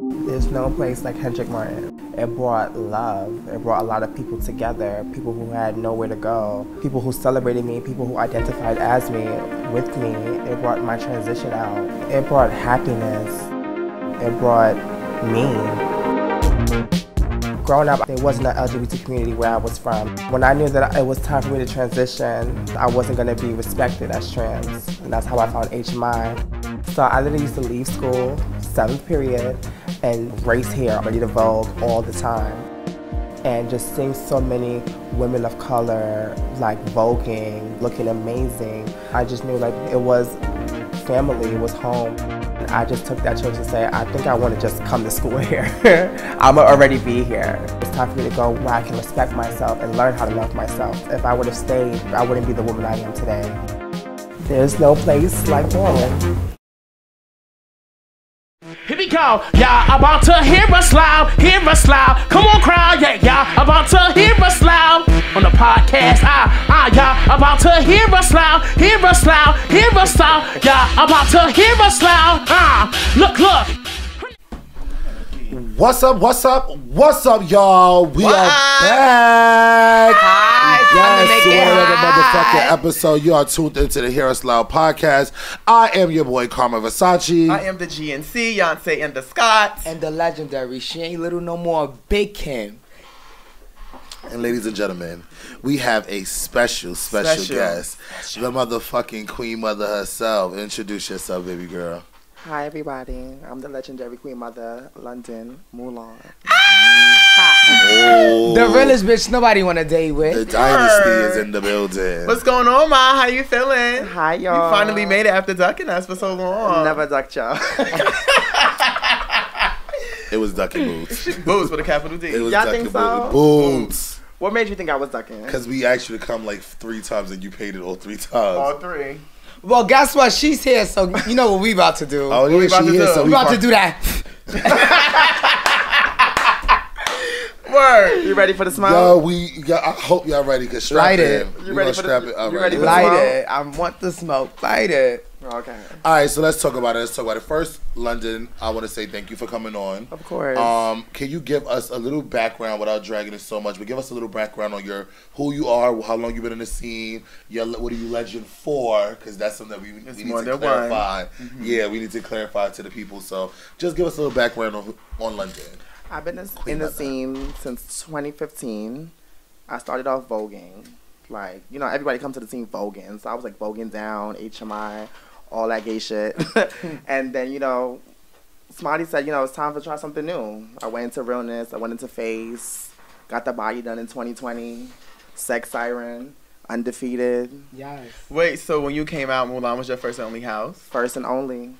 There's no place like Hetrick-Martin. It brought love. It brought a lot of people together. People who had nowhere to go. People who celebrated me. People who identified as me, with me. It brought my transition out. It brought happiness. It brought me. Growing up, there wasn't an LGBT community where I was from. When I knew that it was time for me to transition, I wasn't going to be respected as trans. And that's how I found HMI. So I literally used to leave school, seventh period, and race hair, ready to Vogue all the time. And just seeing so many women of color like voguing, looking amazing, I just knew like it was family, it was home. And I just took that choice to say, I think I want to just come to school here. I'm already be here. It's time for me to go where I can respect myself and learn how to love myself. If I would have stayed, I wouldn't be the woman I am today. There's no place like Portland. Here we go, y'all about to hear us loud, hear us loud. Come on, crowd, yeah, y'all about to hear us loud on the podcast. Ah, ah, y'all about to hear us loud, hear us loud, hear us loud. Y'all about to hear us loud. Ah, look, look. What's up? What's up? What's up, y'all? We What are back. Hi, it's time to Yes, make to it another motherfucking episode. You are tuned into the Hear Us Loud podcast. I am your boy Karma Versace. I am the GNC, Yonsei and the Scots. and the legendary She Ain't Little No More Big Kim. And ladies and gentlemen, we have a special, special, Special. guest. The motherfucking queen mother herself. Introduce yourself, baby girl. Hi everybody, I'm the legendary Queen Mother, London, Mulan. Oh, The realest bitch nobody wanna date with. the with. dynasty is in the building. What's going on, Ma? How you feeling? Hi You y'all. finally made it after ducking us for so long. Never ducked y'all. It was ducking Boots. Booze with a capital D. It was Y'all Ducky think so? Boots. what made you think I was ducking? Because we asked you to come like three times and you paid it all three times. All three. Well, guess what? She's here, so you know what we about to do. oh, yeah, about she to do? So we we about to do that. Word. You ready for the smoke? Yo, we. Yeah, I hope y'all ready. Cause strap Light it. it. in. You We ready gonna for the- strap it. you ready right. for the Light smoke? it. I want the smoke. Light it. Okay. All right, so let's talk about it. Let's talk about it. First, London, I want to say thank you for coming on. Of course. Um, can you give us a little background without dragging it so much? But give us a little background on your who you are, how long you've been in the scene, your what are you legend for? Because that's something that we, we need more to than one. Mm-hmm. clarify. Yeah, we need to clarify to the people. So just give us a little background on on London. I've been in, in the scene since 2015. I started off voguing. Like, you know, everybody comes to the scene voguing. So I was like voguing down, HMI, all that gay shit. and then, you know, Smarty said, you know, it's time to try something new. I went into realness, I went into face, got the body done in 2020, sex siren, undefeated, Yes. Wait, so when you came out, Mulan was your first and only house? first and only,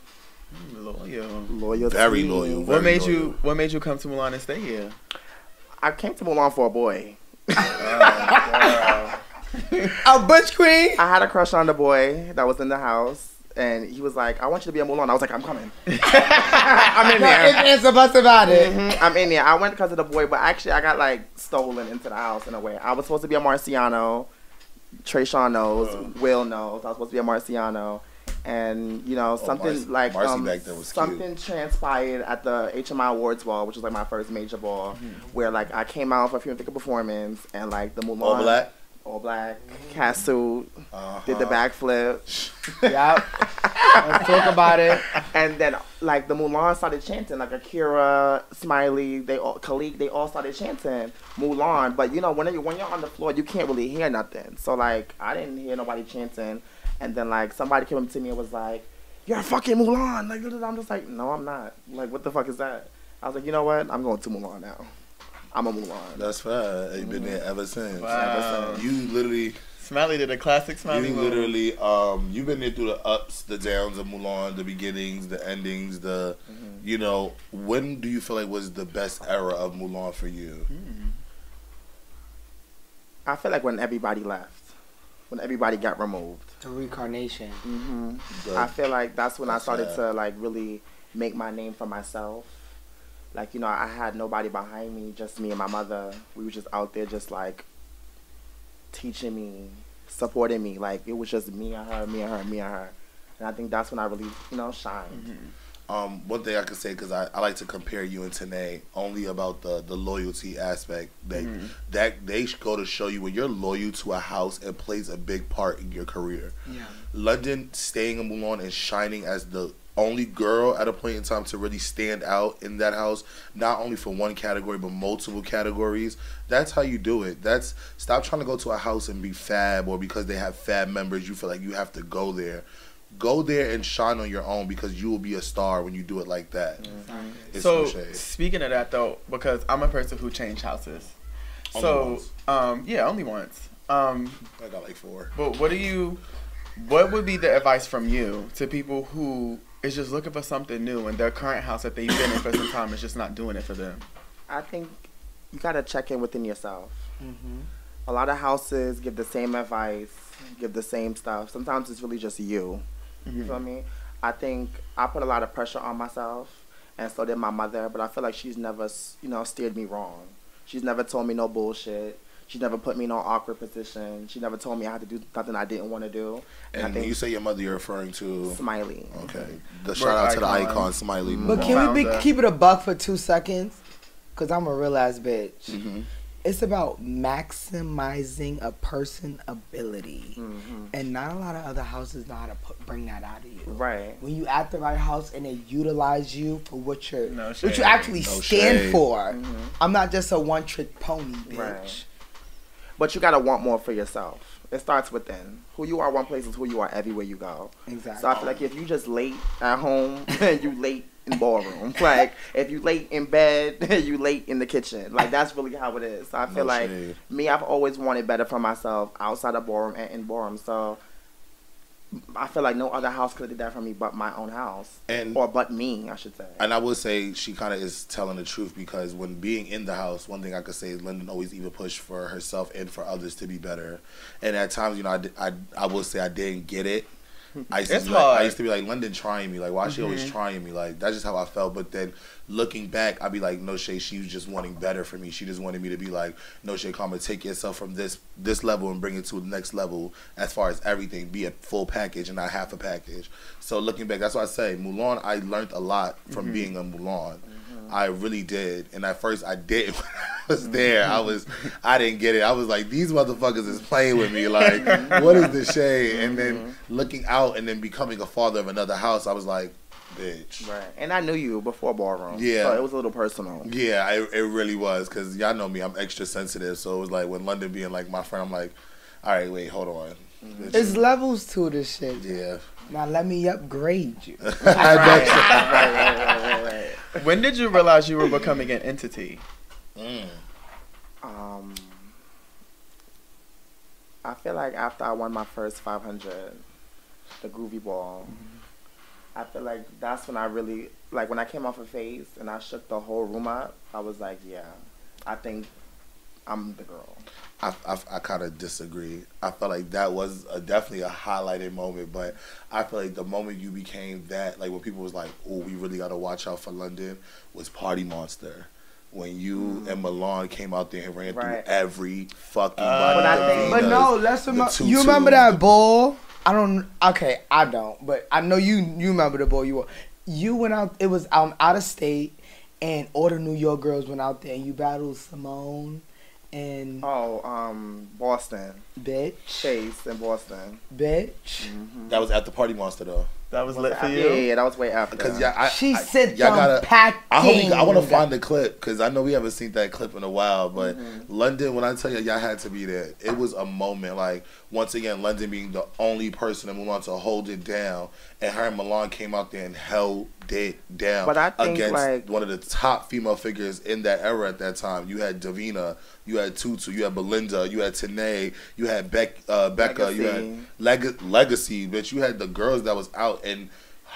Loyal. loyal. Very to me. loyal. What made loyal. you What made you come to Mulan and stay here? I came to Mulan for a boy. A butch queen. I had a crush on the boy that was in the house, and he was like, "I want you to be a Mulan." I was like, "I'm coming. I'm in No, there. it's about about it. Mhm, I'm in there." I went because of the boy, but actually, I got like stolen into the house in a way. I was supposed to be a Marciano. Trayshawn knows. Will knows. I was supposed to be a Marciano. And you know something Marcy- like Marcy um, back then was cute. something transpired at the HMI Awards ball, which was like my first major ball, where like I came out for a few performance and like the Mulan All black. all black, cat suit, Uh-huh. did the backflip. Yep. Let's talk about it. And then like the Mulan started chanting, like Akira, Smiley, they all Khalid, they all started chanting Mulan. But you know, when you when you're on the floor, you can't really hear nothing. So like I didn't hear nobody chanting. And then like somebody came up to me and was like, "You're a fucking Mulan." Like I'm just like, "No, I'm not." Like what the fuck is that? I was like, "You know what? I'm going to Mulan now. I'm a Mulan." That's right. You've been there ever since. Wow. You literally, Smiley did a classic Smiley you literally, um, you've been there through the ups, the downs of Mulan, the beginnings, the endings, the, you know, when do you feel like was the best era of Mulan for you? I feel like when everybody left, when everybody got removed. The reincarnation. hmm I feel like that's when I started sad. to like really make my name for myself. Like you know, I had nobody behind me, just me and my mother. We were just out there, just like teaching me, supporting me. Like it was just me and her, me and her, me and her. And I think that's when I really, you know, shined. Um, one thing I can say because I, I like to compare you and Tanae only about the, the loyalty aspect. That Mm-hmm. that they go to show you when you're loyal to a house, it plays a big part in your career. Yeah. London staying in Mulan and shining as the only girl at a point in time to really stand out in that house, not only for one category but multiple categories. That's how you do it. That's stop trying to go to a house and be fab or because they have fab members you feel like you have to go there. Go there and shine on your own because you will be a star when you do it like that. It's so no speaking of that though, because I'm a person who changed houses. Only so once. um, yeah, only once. Um, I got like four. but what do you? What would be the advice from you to people who is just looking for something new and their current house that they've been in for some time is just not doing it for them? I think you gotta check in within yourself. Mm-hmm. A lot of houses give the same advice, give the same stuff. Sometimes it's really just you. You feel me? I think I put a lot of pressure on myself, and so did my mother. But I feel like she's never, you know, steered me wrong. She's never told me no bullshit. She never put me in no awkward position. She never told me I had to do something I didn't want to do. And, And I when think you say your mother, you're referring to Smiley. okay. The shout out to the icon. icon Smiley. But Mulan. can we be, Founder. keep it a buck for two seconds? Cause I'm a real ass bitch. Mhm. It's about maximizing a person' ability, hmm and not a lot of other houses know how to put, bring that out of you. Right. When you at the right house and they utilize you for what you're, No what you actually No stand shade. for. Mhm. I'm not just a one trick pony, bitch. Right. But you gotta want more for yourself. It starts within. Who you are one place is who you are everywhere you go. Exactly. So I feel like if you just late at home, and you late in ballroom. Like if you late in bed, you late in the kitchen. Like that's really how it is. So I feel No like me, I've always wanted better for myself outside of ballroom and in ballroom. So I feel like no other house could have did that for me but my own house, And or but me, I should say. And I would say she kind of is telling the truth because when being in the house, one thing I could say is London always even pushed for herself and for others to be better. And at times, you know, I, I, I will say I didn't get it. I used, to It's be like, I used to be like, London trying me. Like, why is she always mm-hmm. trying me? Like, that's just how I felt. But then looking back, I'd be like, no shade, she was just wanting better for me. She just wanted me to be like, no shade, Karma, take yourself from this this level and bring it to the next level as far as everything, be a full package and not half a package. So looking back, that's why I say Mulan, I learned a lot from mm-hmm. being a Mulan. I really did. And at first I didn't when I was there. I was I didn't get it. I was like, these motherfuckers is playing with me. Like, what is the shade? And then mm-hmm. looking out and then becoming a father of another house, I was like, bitch. Right. And I knew you before ballroom. Yeah. So it was a little personal. Yeah, I, it really was because y'all know me. I'm extra sensitive, so it was like when London being like my friend, I'm like, all right, wait, hold on. Bitch. It's levels to this shit. yeah. Now let me upgrade you. I right, right, right, right, right. When did you realize you were becoming an entity? Mm. Um, I feel like after I won my first 500, the Groovy Ball, I feel like that's when I really, like when I came off of face and I shook the whole room up, I was like, yeah, I think I'm the girl. I, I, I kind of disagree. I felt like that was a, definitely a highlighted moment, but I feel like the moment you became that, like when people was like, "Oh, we really got to watch out for London," was Party Monster. When you and Milan came out there and ran Right. through every fucking Uh, body. But think- But no, let's remember. tutu. You remember that ball? I don't. Okay, I don't. But I know you. You remember the ball you were. You went out. It was um out of state, and all the New York girls went out there, and you battled Simone, and Oh, um, Boston. bitch, Chase in Boston. bitch. That was at the Party Monster though. That was lit for you. yeah, that was way after. Because yeah, I, She I, said y'all gotta- packing. I hope you, I want to find the clip because I know we haven't seen that clip in a while. But London, when I tell you, y'all had to be there. It was a moment. Like once again, London being the only person in Mulan to hold it down, and her and Milan came out there and held it down. But I think, against like- one of the top female figures in that era at that time. You had Davina, you had Tutu, you had Belinda, you had Tanae, you had Beck, uh, Becca, you had Leg- Legacy. But you had the girls that was out and.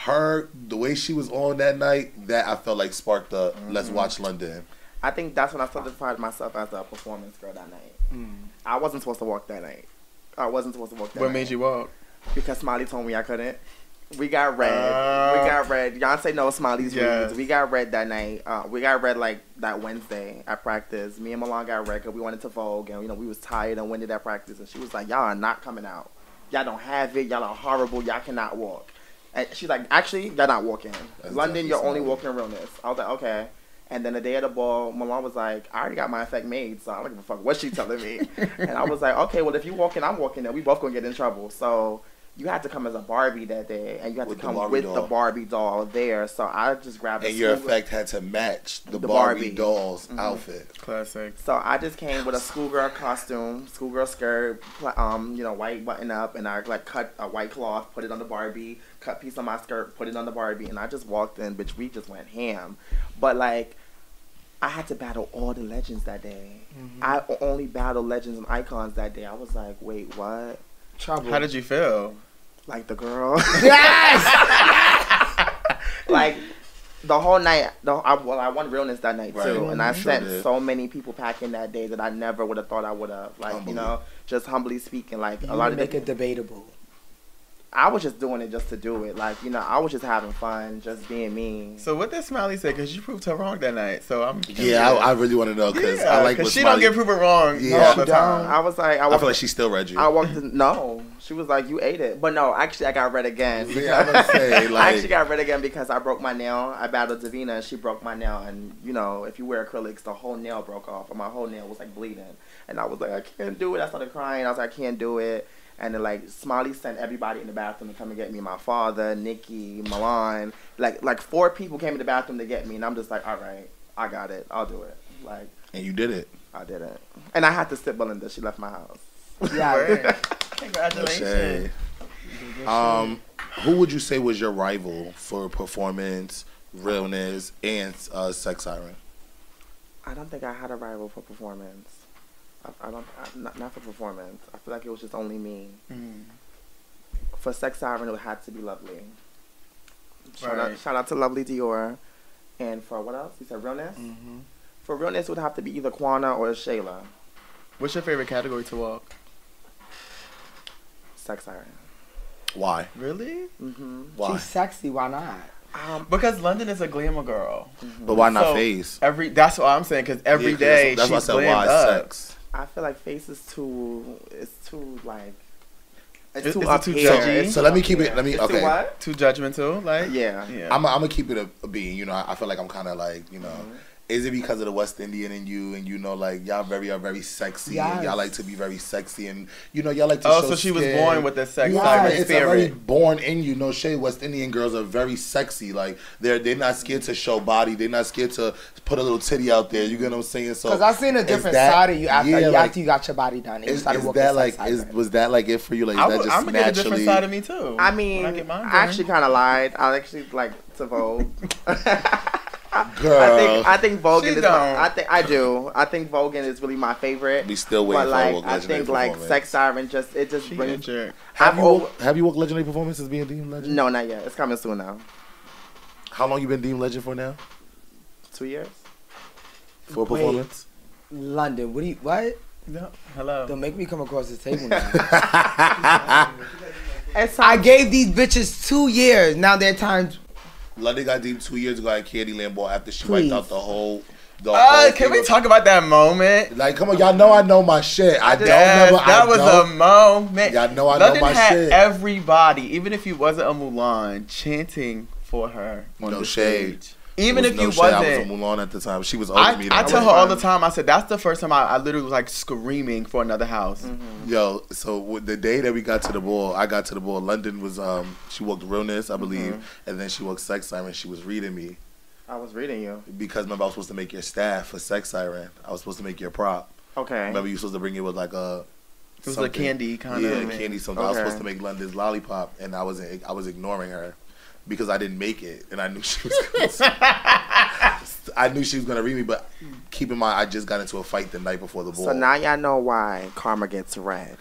Her, the way she was on that night, that I felt like sparked the let's Mm-hmm. watch London. I think that's when I solidified myself as a performance girl that night. Mm. I wasn't supposed to walk that night. I wasn't supposed to walk that What night. made you walk? Because Smiley told me I couldn't. We got red. Uh, we got red. Beyonce knows Smiley's Yes. reasons. We got red that night. Uh, we got red like that Wednesday at practice. Me and Milan got red because we went into Vogue and you know we was tired and winded at practice. And she was like, "Y'all are not coming out. Y'all don't have it. Y'all are horrible. Y'all cannot walk." And she's like, actually, you're not walking. That's London, you're only walking in realness. I was like, okay. And then the day of the ball, Milan was like, I already got my effect made, so I don't give a fuck what she telling me. and I was like, okay, well, if you walking, I'm walking, then we both gonna get in trouble. So you had to come as a Barbie that day, and you had With to come Barbie with doll. the Barbie doll there. So I just grabbed a And your effect had to match the, The Barbie, Barbie. doll's Mhm. outfit. Classic. So I just came with a schoolgirl costume, schoolgirl skirt, um, you know, white button up, and I like cut a white cloth, put it on the Barbie, cut piece of my skirt, put it on the Barbie, and I just walked in, bitch. We just went ham, but like. I had to battle all the legends that day. I only battled legends and icons that day. I was like, wait, what? Trouble. How did you feel? Like the girl? Yes. like the whole night. The, I, well, I won realness that night Right. too, and I Sure sent did. so many people packing that day that I never would have thought I would have. Like Humbly. you know, just humbly speaking, like You a lot of make the, it debatable. I was just doing it just to do it. Like you know, I was just having fun, just being me. So what did Smiley say? Because you proved her wrong that night. So I'm Yeah, I, I really want to know because yeah, I like 'cause what she Smiley- don't get proven wrong. Yeah, all she the time. I was like, I, I feel like she still read you. I walked in, no. She was like, you ate it, but no, actually, I got red again. Yeah, I'm gonna say, I like- actually got red again because I broke my nail. I battled Davina and she broke my nail. And you know, if you wear acrylics, the whole nail broke off, and my whole nail was like bleeding. And I was like, I can't do it. I started crying. I was like, I can't do it. And then like Smiley sent everybody in the bathroom to come and get me. My father, Nikki, Milan, like like four people came in the bathroom to get me, and I'm just like, all right, I got it. I'll do it. Like and you did it. I did it. And I had to sit Belinda. She left my house. Yeah. Congratulations. shade. Um, who would you say was your rival for performance, realness, and uh, sex siren? I don't think I had a rival for performance. I, I don't, I, not, not for performance. I feel like it was just only me. Mm. For sex siren, it had to be lovely. Shout, Right. out, shout out to Lovely Dior. And for what else? You said realness? Mm-hmm. For realness, it would have to be either Quana or Shayla. What's your favorite category to walk? Sex siren. Why? Really? Mm-hmm. Why? She's sexy. Why not? Um, Because London is a glamour girl. But why not So, face? Every that's what I'm saying. Because every Yeah, 'cause day That's, that's she's why I said why up. sex. I feel like face is too. It's too like. It's Is- too is it up too judgy? It's So let me up keep it- let me- It's too okay. what? Too judgmental. Like Yeah. yeah. I'm, I'm gonna keep it a, a being. You know, I, I feel like I'm kind of like you know. Mm-hmm. Is it because of the West Indian in you, and you know, like y'all very are very sexy, and y'all like to be very sexy, and you know, y'all like to. oh, show so she was born with the sex Yes. siren It's a very born in you. No shade. West Indian girls are very sexy. Like they're they're not scared to show body. They're not scared to put a little titty out there. You get what I'm saying? So Because I seen a different that- side of you after, yeah, you, like, after you got your body done. And you Is, is that like is was that like it for you? Like I, that just I'm gonna get a different side of me too. I mean, I, I, get mine done. actually kind of lied. I actually like to Vogue. Girl, I think I think voguing is. My, I think I do. I think voguing is really my favorite. we still waiting But for like, Woke I think like. Sex Siren just it just She brings. jerk. Have I've you over- have you woke legendary performances being deemed legend? No, not yet. It's coming soon now. How long you been deemed legend for now? Two years. For a Wait. performance? London, what do you, what? No, hello. Don't make me come across the table now. I gave these bitches two years. Now their times. London got deemed two years ago at Candyland Ball after she Please. wiped out the whole. The Uh, whole can we thing. talk about that moment? Like, come on, y'all know I know my shit. I don't Yes, never. that I was don't, a moment. Y'all know I know my had shit. everybody, even if you wasn't a Mulan, chanting for her on No the shade. stage. Even It if was you no shade. I wasn't, was a Mulan at the time. She was older I, me. I that tell was her all the time. I said that's the first time I, I literally was like screaming for another house. Mm-hmm. Yo, so with the day that we got to the ball, I got to the ball. London was um she walked realness, I believe, Mm-hmm. and then she walked sex siren. She was reading me I was reading you. because remember I was supposed to make your staff for sex siren. I was supposed to make your prop. Okay. Remember you were supposed to bring it with like a It was a something. candy kind of yeah, of. candy something. I was supposed to make London's lollipop, and I wasn't. I was ignoring her because I didn't make it, and I knew she was. Gonna, I knew she was gonna read me, but keep in mind, I just got into a fight the night before the ball. So now y'all know why karma gets red.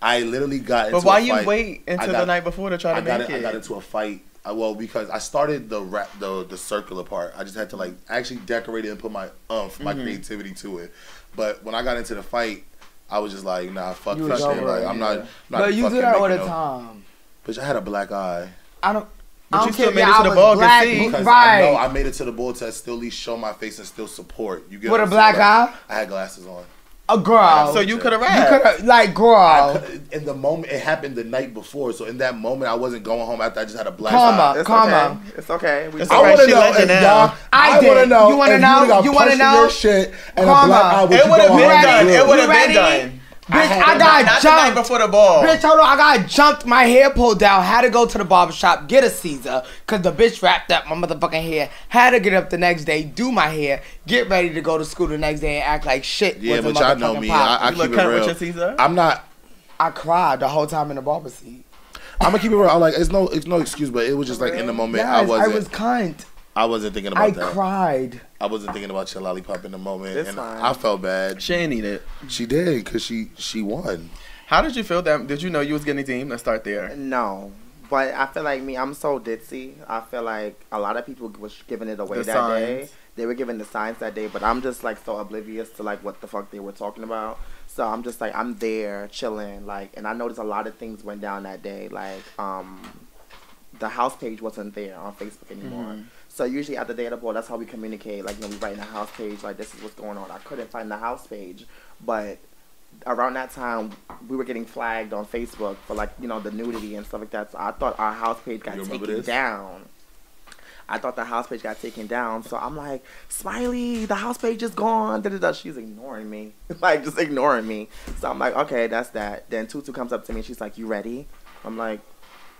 I literally got into. But why a you fight. wait until got- the night before to try to I make it, it? I got into a fight. I, well, because I started the rap, the the circular part. I just had to like actually decorate it and put my umph, my Mhm. creativity to it. But when I got into the fight, I was just like, nah, fuck You this shit. Like, I'm not. yeah. I'm not But you do fucking that all the making no- time. But I had a black eye. I don't. But you still made it to the was ball to black, see. Because right? I know I made it to the ball to still at least show my face and still support. You get With what a I'm black eye? I had glasses on. A girl. So you could have you rapped. could have like I girl. in the moment, it happened the night before. So in that moment, I wasn't going home after I just had a black Come eye. on. It's Come okay. It's okay. We It's I want to know if now. y'all. I I, want to know. You wanna know? You, wanna know? Shit and Come a black eye. It would have been done. It would have been done. Bitch, had I got Not jumped. before the ball. Bitch, hold on. I got jumped. My hair pulled down. Had to go to the barber shop, get a Caesar, cause the bitch wrapped up my motherfucking hair. Had to get up the next day, do my hair, get ready to go to school the next day, and act like shit. Yeah, was a but y'all know me. pop. I, I You look keep it cunt with your Caesar? I'm not. I cried the whole time in the barber seat. I'm gonna keep it real. I'm like, it's no, it's no excuse, but it was just like in the moment, Yes, I wasn't. I was cunt. I wasn't thinking about I that. cried. I wasn't thinking about your lollipop in the moment, It's and fine. I felt bad. She ain't need it. She did because she she won. How did you feel that? Did you know you was getting deemed? Let's start there. No. But I feel like me, I'm so ditzy. I feel like a lot of people was giving it away The that day. They were giving the signs that day, but I'm just like so oblivious to like what the fuck they were talking about. So I'm just like I'm there chilling, like, and I noticed a lot of things went down that day. Like, um, the house page wasn't there on Facebook anymore. Mm-hmm. So usually at the data board, that's how we communicate. Like, you know, we write in the house page, like this is what's going on. I couldn't find the house page, but around that time we were getting flagged on Facebook for like you know the nudity and stuff like that. So I thought our house page got taken this? down. I thought the house page got taken down, so I'm like, Smiley, the house page is gone. Da, da, da. She's ignoring me, like just ignoring me. So I'm like, okay, that's that. Then Tutu comes up to me, and she's like, you ready? I'm like,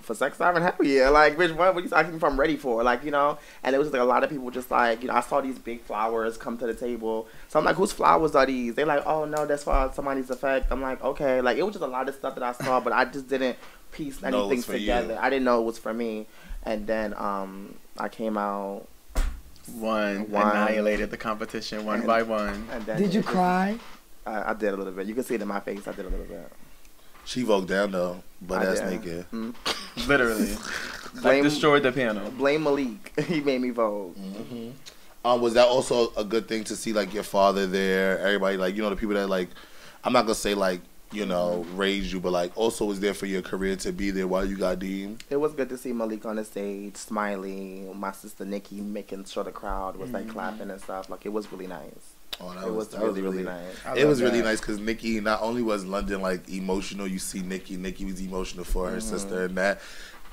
for sex time and hell yeah. Like, bitch, what, what are you asking if I'm ready for? Like, you know? And it was just like a lot of people just like, you know, I saw these big flowers come to the table. So I'm like, whose flowers are these? They're like, oh no, that's for somebody's effect. I'm like, okay. Like, it was just a lot of stuff that I saw, but I just didn't piece anything was together. you. I didn't know it was for me. And then um, I came out, One, One. annihilated the competition one And- by one. and then Did you just- cry? I, I did a little bit. You can see it in my face. I did a little bit. She woke down though, but I that's did. naked. Mm. Literally. like Blame- destroyed the piano. Blame Malik. he made me vote. Um, was that also a good thing to see like your father there? Everybody like you know the people that like, I'm not gonna say like you know raised you, but like also was there for your career to be there while you got deemed. It was good to see Malik on the stage, smiling. my sister Nikki making sure the crowd was like clapping and stuff. Like it was really nice. Oh, that It was, that really, really nice. I it love was really nice because Nikki not only was London like emotional, you see Nikki. Nikki was emotional for her mm-hmm. sister, and that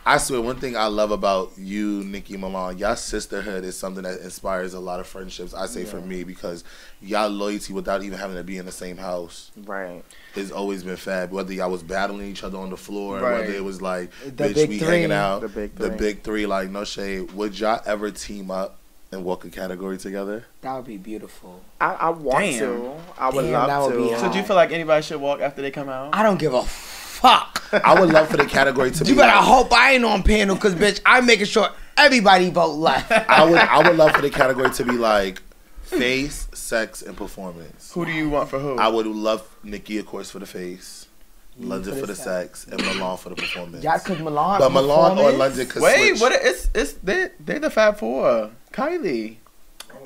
I swear one thing I love about you, Nikki Milan, y'all sisterhood is something that inspires a lot of friendships. I say for me because y'all loyalty without even having to be in the same house Right. has always been fab. Whether y'all was battling each other on the floor, Right. whether it was like The bitch big we three. hanging out, The big the big three. Like no shade. Would y'all ever team up and walk a category together? That would be beautiful. I, I want Damn. to. I would Damn, love that would to. be So do you feel like anybody should walk after they come out? I don't give a fuck. I would love for the category to You be. better like- hope I ain't on panel, cause bitch, I'm making sure everybody vote left. I would I would love for the category to be like face, sex, and performance. Who do you want for who? I would love Nikki, of course, for the face, London for for the the sex, and Milan for the performance. Y'all could Milan. but Milan or performance? London could Wait, switch. what? It's it's they they the Fab Four. Kylie.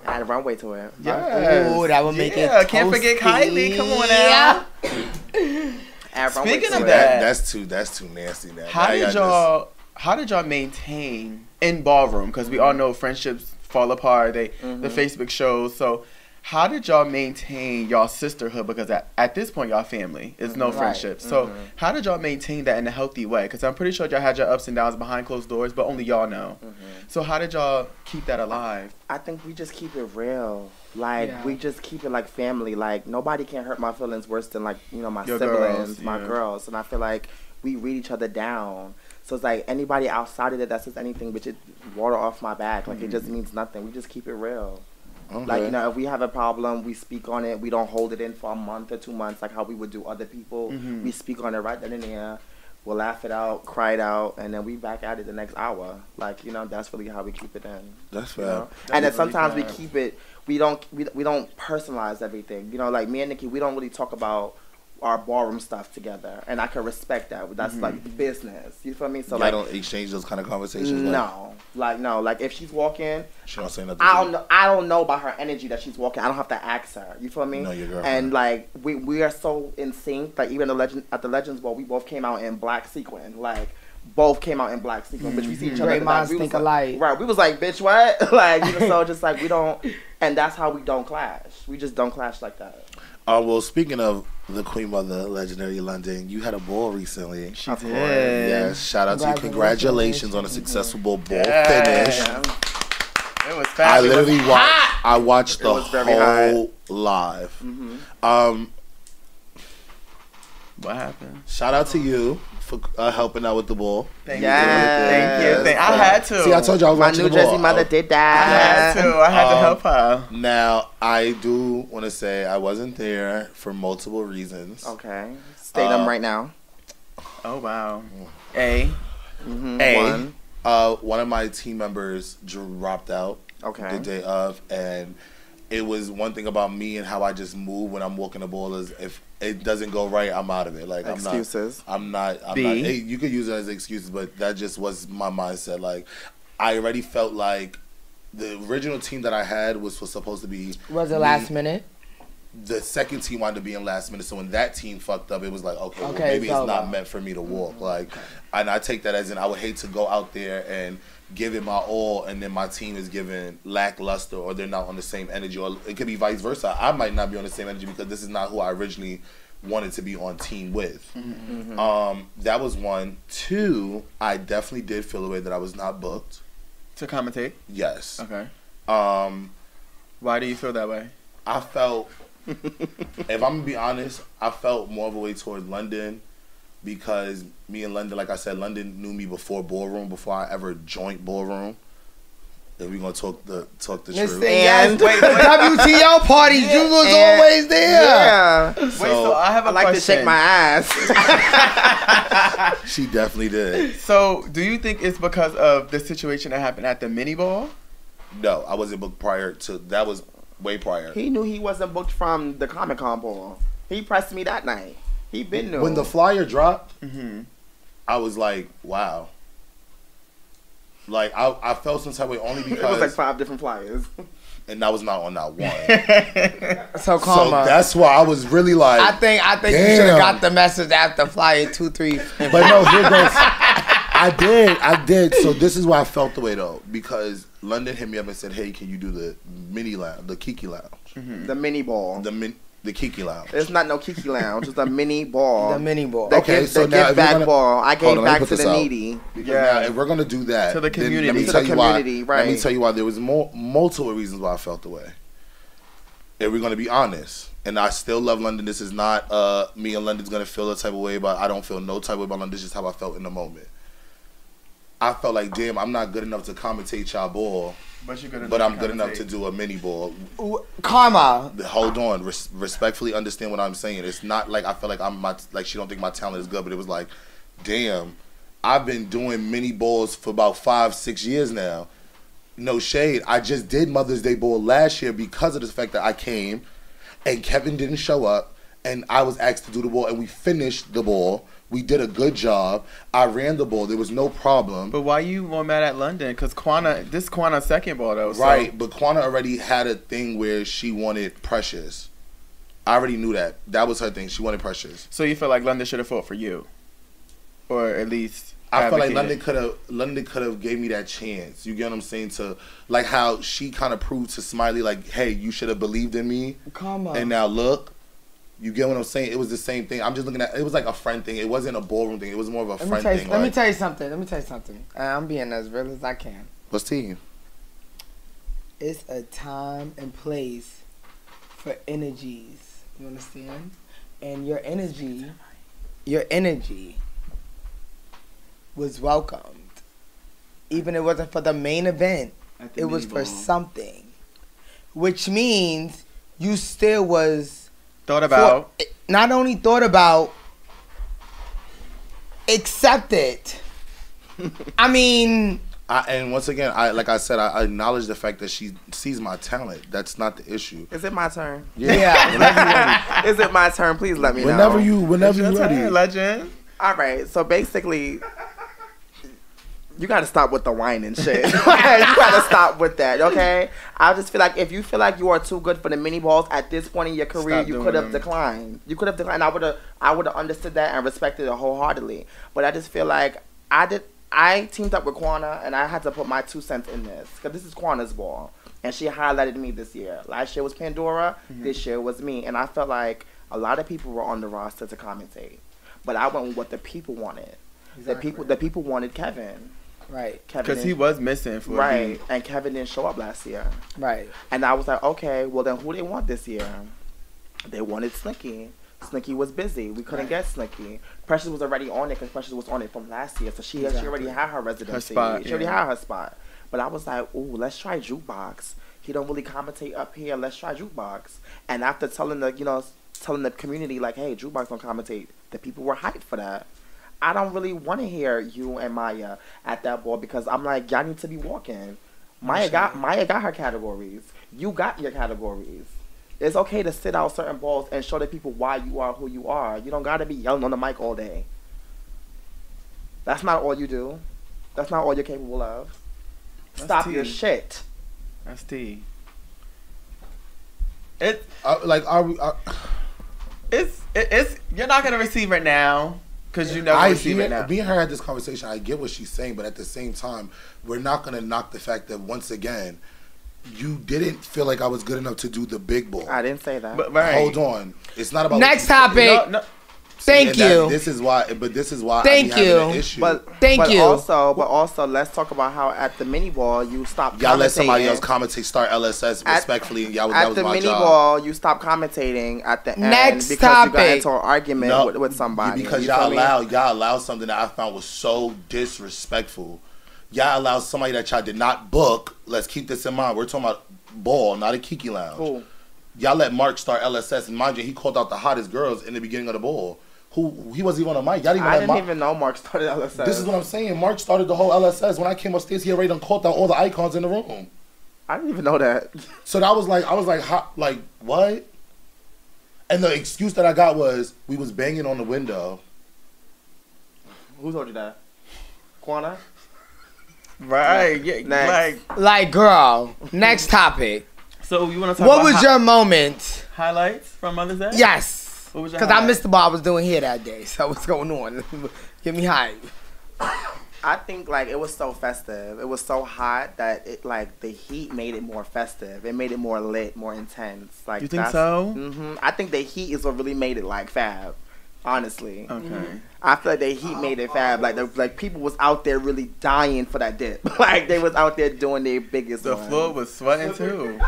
Add a runway to it. Yes. Ooh, that would make it Yeah, can't forget. Kylie. Come on now. Add Speaking of it. that- that's too that's too nasty. Now How did y'all how did y'all maintain in ballroom? Because we all know friendships fall apart. They the mm-hmm. Facebook shows. So how did y'all maintain y'all sisterhood? Because at, at this point, y'all family. It's no mm-hmm. Right. friendship. So mm-hmm. how did y'all maintain that in a healthy way? Because I'm pretty sure y'all had your ups and downs behind closed doors, but only y'all know. Mm-hmm. So how did y'all keep that alive? I think we just keep it real. Like Yeah. we just keep it like family. Like nobody can hurt my feelings worse than like you know my Your siblings, girls, my yeah. girls, and I feel like we read each other down. So it's like anybody outside of it that says anything, bitch, it water off my back. Like it just mm. means nothing. We just keep it real. Okay. Like you know, if we have a problem, we speak on it. We don't hold it in for a month or two months, like how we would do other people. Mhm. We speak on it right then and there. We'll laugh it out, cry it out, and then we back at it the next hour. Like you know, that's really how we keep it in. that's You fair. know? That And then is really sometimes we keep it. We don't. We, we don't personalize everything. You know, like me and Nikki, we don't really talk about our ballroom stuff together, and I can respect that. That's mm-hmm. like business. You feel me? So Y'all like, don't exchange those kind of conversations. no, like no, like if she's walking, she don't say nothing. I don't know. I don't know about her energy that she's walking. I don't have to ask her. You feel me? No, your girlfriend. And like we we are so in sync. Like even the legend at the Legends Ball, we both came out in black sequin. Like both came out in black sequin. Bitch, we see each mm-hmm. other. Great at the back. minds think like- alike. Right. We was like, bitch, what? like you know, so just like we don't. And that's how we don't clash. We just don't clash like that. Uh, well, speaking of the Queen Mother, legendary London, you had a ball recently. She Of did. course, Yes, shout out to you. Congratulations. Congratulations on a successful ball Yeah. finish. It was I fast. It was literally watched. I watched the was very whole live. Um, What happened? shout out to you for uh, helping out with the ball. Thank Yes. you. Thank you. Thank, I had to. See, I told you I was My watching New the ball. Jersey mother Uh, did I had to. I had to Um, help her. Now, I do want to say I wasn't there for multiple reasons. Okay. State Uh, them right now. Oh wow. A. Mm-hmm. A, One. uh, one of my team members dropped out Okay. the day of, and it was one thing about me and how I just move when I'm walking the ball is if it doesn't go right, I'm out of it. Like Excuses. I'm not. I'm not. I'm B. not. Hey, you could use it as excuses, but that just was my mindset. Like I already felt like the original team that I had was was supposed to be Was it me- last minute? the second team wanted to be in last minute. So when that team fucked up, it was like, okay, well, maybe it's it's not meant for me to walk. Mm-hmm. Like, and I take that as in I would hate to go out there and give it my all, and then my team is giving lackluster, or they're not on the same energy, or it could be vice versa. I might not be on the same energy because this is not who I originally wanted to be on team with. Um, that was one. Two, I definitely did feel a way that I was not booked. To commentate. Yes. Okay. Um, Why do you feel that way? I felt, if I'm gonna be honest, I felt more of a way toward London because me and London, like I said, London knew me before ballroom, before I ever joined ballroom. And we're gonna talk the talk the Listen, truth. yes, And- wait, WTO parties, you was And- always there. Yeah. Wait, so I have a I like to shake my ass. She definitely did. So, do you think it's because of the situation that happened at the mini ball? No, I wasn't booked prior to that. Was way prior. he knew he wasn't booked from the Comic Con ball. He pressed me that night. He been knew. When the flyer dropped, Mm-hmm. I was like, wow. Like I, I felt some type of way only it was because, like five different flyers. and that was not on that one. So so that's why I was really like, I think I think you should have got the message after flyer two three. But no, here goes. I did, I did. So this is why I felt the way though, because London hit me up and said, "Hey, can you do the mini lounge, the Kiki lounge, The mini ball. the min, the Kiki lounge?" It's not no Kiki Lounge. It's a mini ball. The mini ball. The Okay, give, so the now give if back gonna- ball. I Hold gave on, back to the out. needy. Because Yeah. now, if we're gonna do that To the then Let community. me To tell the you why. community, Let me tell you why there was more, multiple reasons why I felt the way. If we're gonna be honest, and I still love London. This is not uh, me and London's gonna feel a type of way, but I don't feel no type of way about London. This is how I felt in the moment. I felt like, damn, I'm not good enough to commentate y'all ball, But you're good enough. but I'm good enough to do a mini ball. Ooh, Karma. Hold on, res- respectfully understand what I'm saying. It's not like I feel like I'm my like she don't think my talent is good, but it was like, damn, I've been doing mini balls for about five, six years now. No shade. I just did Mother's Day ball last year because of the fact that I came, and Kevin didn't show up, and I was asked to do the ball, and we finished the ball. We did a good job. I ran the ball. There was no problem. But why you more mad at London? Because Quana, this Quana second ball though. so- Right, but Quana already had a thing where she wanted Precious. I already knew that. That was her thing. She wanted Precious. So you feel like London should have fought for you, or at least I feel like. London could have London could have gave me that chance. You get what I'm saying? To like how she kind of proved to Smiley like, hey, you should have believed in me, Karma. and now look. You get what I'm saying? It was the same thing. I'm just looking at it was like a friend thing. It wasn't a ballroom thing. It was more of a let me friend tell you. thing. Let me tell you something. Let me tell you something. Uh, I'm being as real as I can. What's team? It's a time and place for energies. You understand? And your energy, your energy was welcomed. Even it wasn't for the main event. The It was mini for something. Which means you still was thought about. for- not only thought about accepted. I mean, I, and once again, I like I said, I, I acknowledge the fact that she sees my talent. That's not the issue. Is it my turn? yeah. whenever you ready. Is it my turn? Please let me know. Whenever you, whenever Your you turn, ready. legend. All right. So basically, you got to stop with the whining shit. you got to stop with that, okay? I just feel like if you feel like you are too good for the mini balls at this point in your career, Stop you could have declined. You could have declined. I would have. I would have understood that and respected it wholeheartedly. But I just feel like I did. I teamed up with Quana and I had to put my two cents in this because this is Quana's ball. and she highlighted me this year. Last year was Pandora. Mm-hmm. This year was me, and I felt like a lot of people were on the roster to commentate, but I went with what the people wanted. The people, the people wanted Kevin. Right, Kevin, Because he was missing for a right, beat. and Kevin didn't show up last year. right. And I was like, okay, well then who they want this year? They wanted Slinky. Slinky was busy. We couldn't get Slinky. Precious was already on it because Precious was on it from last year, so she she already had her residency. spot, she already had her spot. But I was like, ooh, let's try jukebox. He don't really commentate up here. Let's try jukebox. And after telling the you know telling the community like, hey, jukebox don't commentate, the people were hyped for that. I don't really want to hear you and Maya at that ball because I'm like, y'all need to be walking. Maya got Maya got her categories. You got your categories. It's okay to sit out certain balls and show the people why you are who you are. You don't gotta be yelling on the mic all day. That's not all you do. That's not all you're capable of. That's Stop your shit. That's T. It I, like, are we? Are, uh, it's it, it's you're not gonna receive it now because you never I receive hear, it now. me and her had this conversation. I get what she's saying, but at the same time, we're not gonna knock the fact that once again, you didn't feel like I was good enough to do the big ball. I didn't say that. But right. Hold on, it's not about Next what you say. topic. No, no, Thank And that- you. This is why, but this is why Thank I be an you. issue. but Thank but you. Also, but also, let's talk about how at the mini ball you stop. y'all let somebody else commentate, start LSS respectfully, and y'all that At was the my mini job. ball, you stop commentating at the end Next because you got topic. into an argument No, with, with somebody. because You y'all feel me? allowed y'all allowed something that I found was so disrespectful. Y'all allowed somebody that y'all did not book. Let's keep this in mind. We're talking about ball, not a Kiki Lounge. Who? Y'all let Mark start LSS, and mind you, he called out the hottest girls in the beginning of the ball. Who he wasn't even on the mic. Y'all didn't even I let didn't Mark. even know Mark started LSS. This is what I'm saying. Mark started the whole LSS. When I came upstairs, he already done called out all the icons in the room. I didn't even know that. So that was like, I was like, hot, like what? And the excuse that I got was we was banging on the window. Who told you that? Quana? right. Yeah. Next. Like Like, girl. Next topic. so, you want to talk What about was hi- your moment? highlights from Mother's Day? Yes. What was Because I missed the ball I was doing here that day. So what's going on? Give me hype. I think like it was so festive. It was so hot that it like the heat made it more festive. It made it more lit, more intense. Like You think so? Mm-hmm. I think the heat is what really made it like fab. Honestly, Okay. I feel like the heat made it fab. Like the, like people was out there really dying for that dip. like they was out there doing their biggest. The one. floor was sweating too.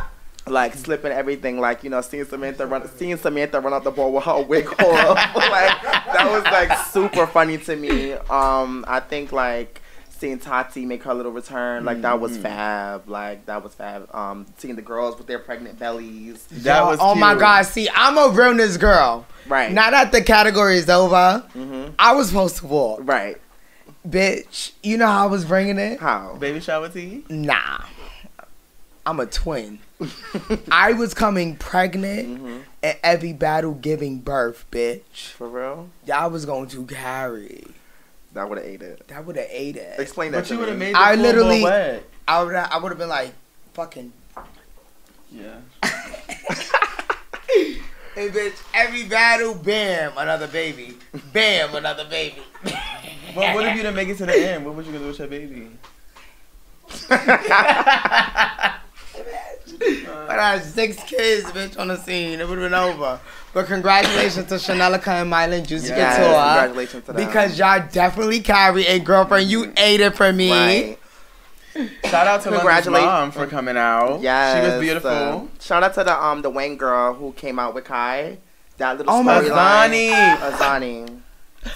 Like slipping everything, like you know, seeing Samantha run, seeing Samantha run out the ball with her wig off, like that was like super funny to me. Um, I think like seeing Tati make her little return, like that was Mhm. fab. Like that was fab. Um, seeing the girls with their pregnant bellies, That was oh my. God. See, I'm a realness girl. right? Now that the category is over, hmm I was supposed to walk. Right? Bitch, you know how I was bringing it? How? Baby shower tea. Nah. I'm a twin. I was coming pregnant Mhm. and every battle giving birth, bitch. For real? Y'all was going to carry. That would have ate it. That would have ate it. Explain that. But you would have made the I floor literally- I would I would have been like, fucking. Yeah. Hey, bitch, every battle, bam, another baby. Bam, another baby. Well, what if you didn't make it to the end? What was you gonna do with your baby? But I had six kids, bitch, on the scene. It would have been over. But congratulations to Chanelica and Mylan Juicy Yes, Couture. congratulations to them. Because y'all definitely carry a girlfriend. You ate it for me. Right. Shout out to London's Congratulations. mom for coming out. Yes. She was beautiful. uh, shout out to the um the Wayne girl who came out with Kai. That little Oh my storyline. Azani. Azani.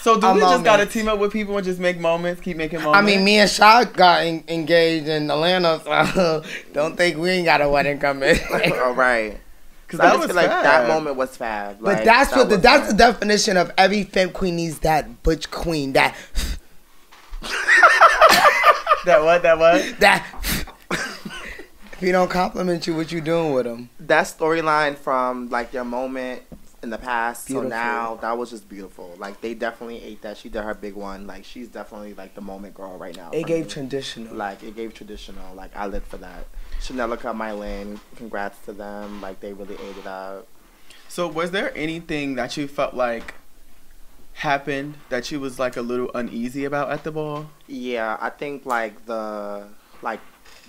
So do A we just gotta team up with people and just make moments, keep making moments? I mean, me and Shaq got en- engaged in Atlanta, so don't think we ain't got a wedding coming. All right. because I just feel like fab. that moment was fab. but Like, that's that what the was that's the definition of every femme queen needs that butch queen that That what? That what? that. if he don't compliment you, what you doing with him? that storyline from like your moment in the past Beautiful. so now that was just beautiful. Like they definitely ate that. She did her big one. Like she's definitely like the moment girl right now. It gave me. traditional. like it gave traditional. Like I lived for that. Chanelica, Mylin, congrats to them. Like they really ate it up. So was there anything that you felt like happened that you was like a little uneasy about at the ball? Yeah, I think like the like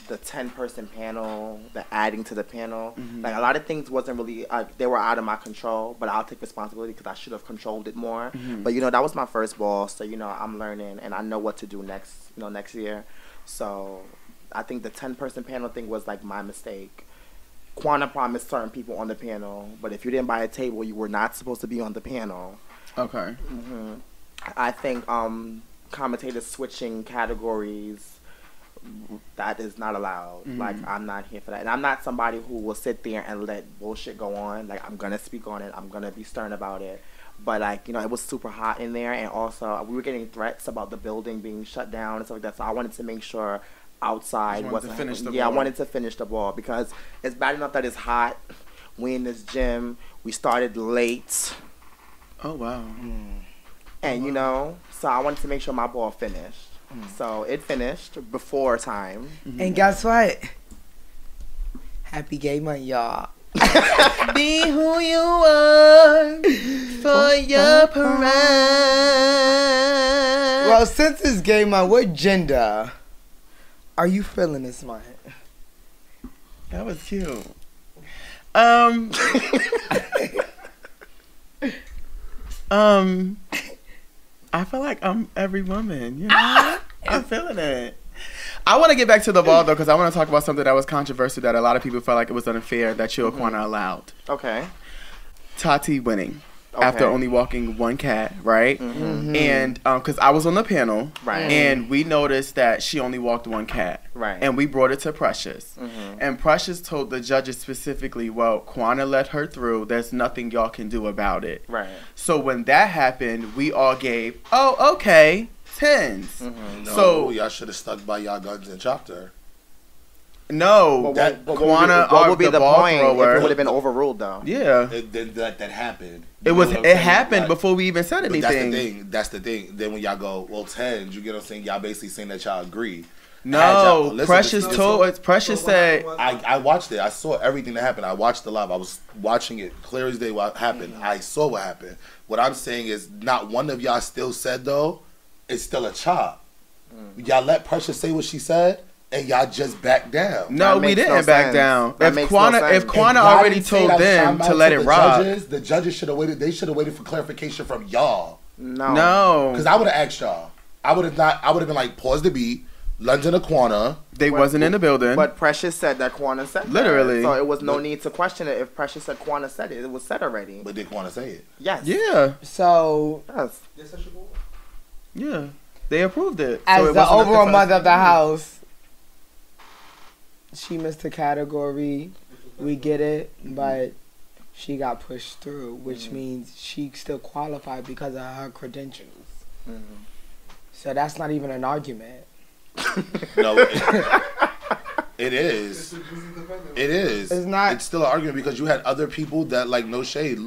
the ten person panel, the adding to the panel. Mm-hmm. Like a lot of things wasn't really like they were out of my control, but I'll take responsibility because I should have controlled it more. Mm-hmm. But you know that was my first ball, so you know I'm learning and I know what to do next. You know next year, so I think the ten person panel thing was like my mistake. Quana promised certain people on the panel, but if you didn't buy a table, you were not supposed to be on the panel. Okay. I think um, commentators switching categories that is not allowed. Mm-hmm. Like I'm not here for that, and I'm not somebody who will sit there and let bullshit go on. Like I'm gonna speak on it. I'm gonna be stern about it. But like you know, it was super hot in there, and also uh, we were getting threats about the building being shut down and stuff like that. So I wanted to make sure outside wasn't to finish the yeah, I wanted to finish the ball because it's bad enough that it's hot. We in this gym. We started late. Oh wow. And you know, so I wanted to make sure my ball finished. So it finished before time. And guess what? Happy gay month, y'all. Be who you are for your pride. Well, since it's gay month, what gender are you feeling this month? That was cute. Um. um. I feel like I'm every woman. You know, I'm feeling it. I want to get back to the ball though, because I want to talk about something that was controversial that a lot of people felt like it was unfair that Chil Quana allowed. okay. Tati winning after only walking one cat, right? Mhm. And because I was on the panel, Right. and we noticed that she only walked one cat, Right. and we brought it to Precious. Mhm. And Precious told the judges specifically, well, Quana let her through. There's nothing y'all can do about it. Right. So when that happened, we all gave, oh, okay, 10s. Mm-hmm. No, So- y'all should have stuck by y'all guns and chopped her. No, But that what, but what would be, Quana, what would be the, the, ball point if thrower. it would have been overruled though? yeah, It, then that that happened. it was. It saying? happened Like, before we even said But anything. that's the thing. That's the thing. Then when y'all go, well, tens, you get what I'm saying? Y'all basically saying that y'all agree. No, y'all- listen, Precious listen, told us. Precious said, I, I watched it. I saw everything that happened. I watched the live. I was watching it clear as day what happened. Mm-hmm. I saw what happened. What I'm saying is not one of y'all still said though, it's still a chop. Mm. Y'all let Precious say what she said and y'all just back down. "No, we didn't no back sense. down. That if makes no Quana, sense. if If already told them to let to it the rock, Judges, the judges should have waited. They should have waited for clarification from y'all. No. no, Because I would have asked y'all. I would have not. I would have been like, pause the beat. London Aquana. they wasn't in the building. But Precious said that Quana said that. Literally. So it was no But- need to question it if Precious said Quana said it. It was said already. But didn't want say it. yes. yeah, So, Yes. Yeah, they approved it. So as it the wasn't up to overall mother of the house, she missed the category. We get it, but she got pushed through, which mm-hmm. means she still qualified because of her credentials. Mm-hmm. So that's not even an argument. No, it, it is. It is. It's not- It's still an argument because you had other people that like no shade.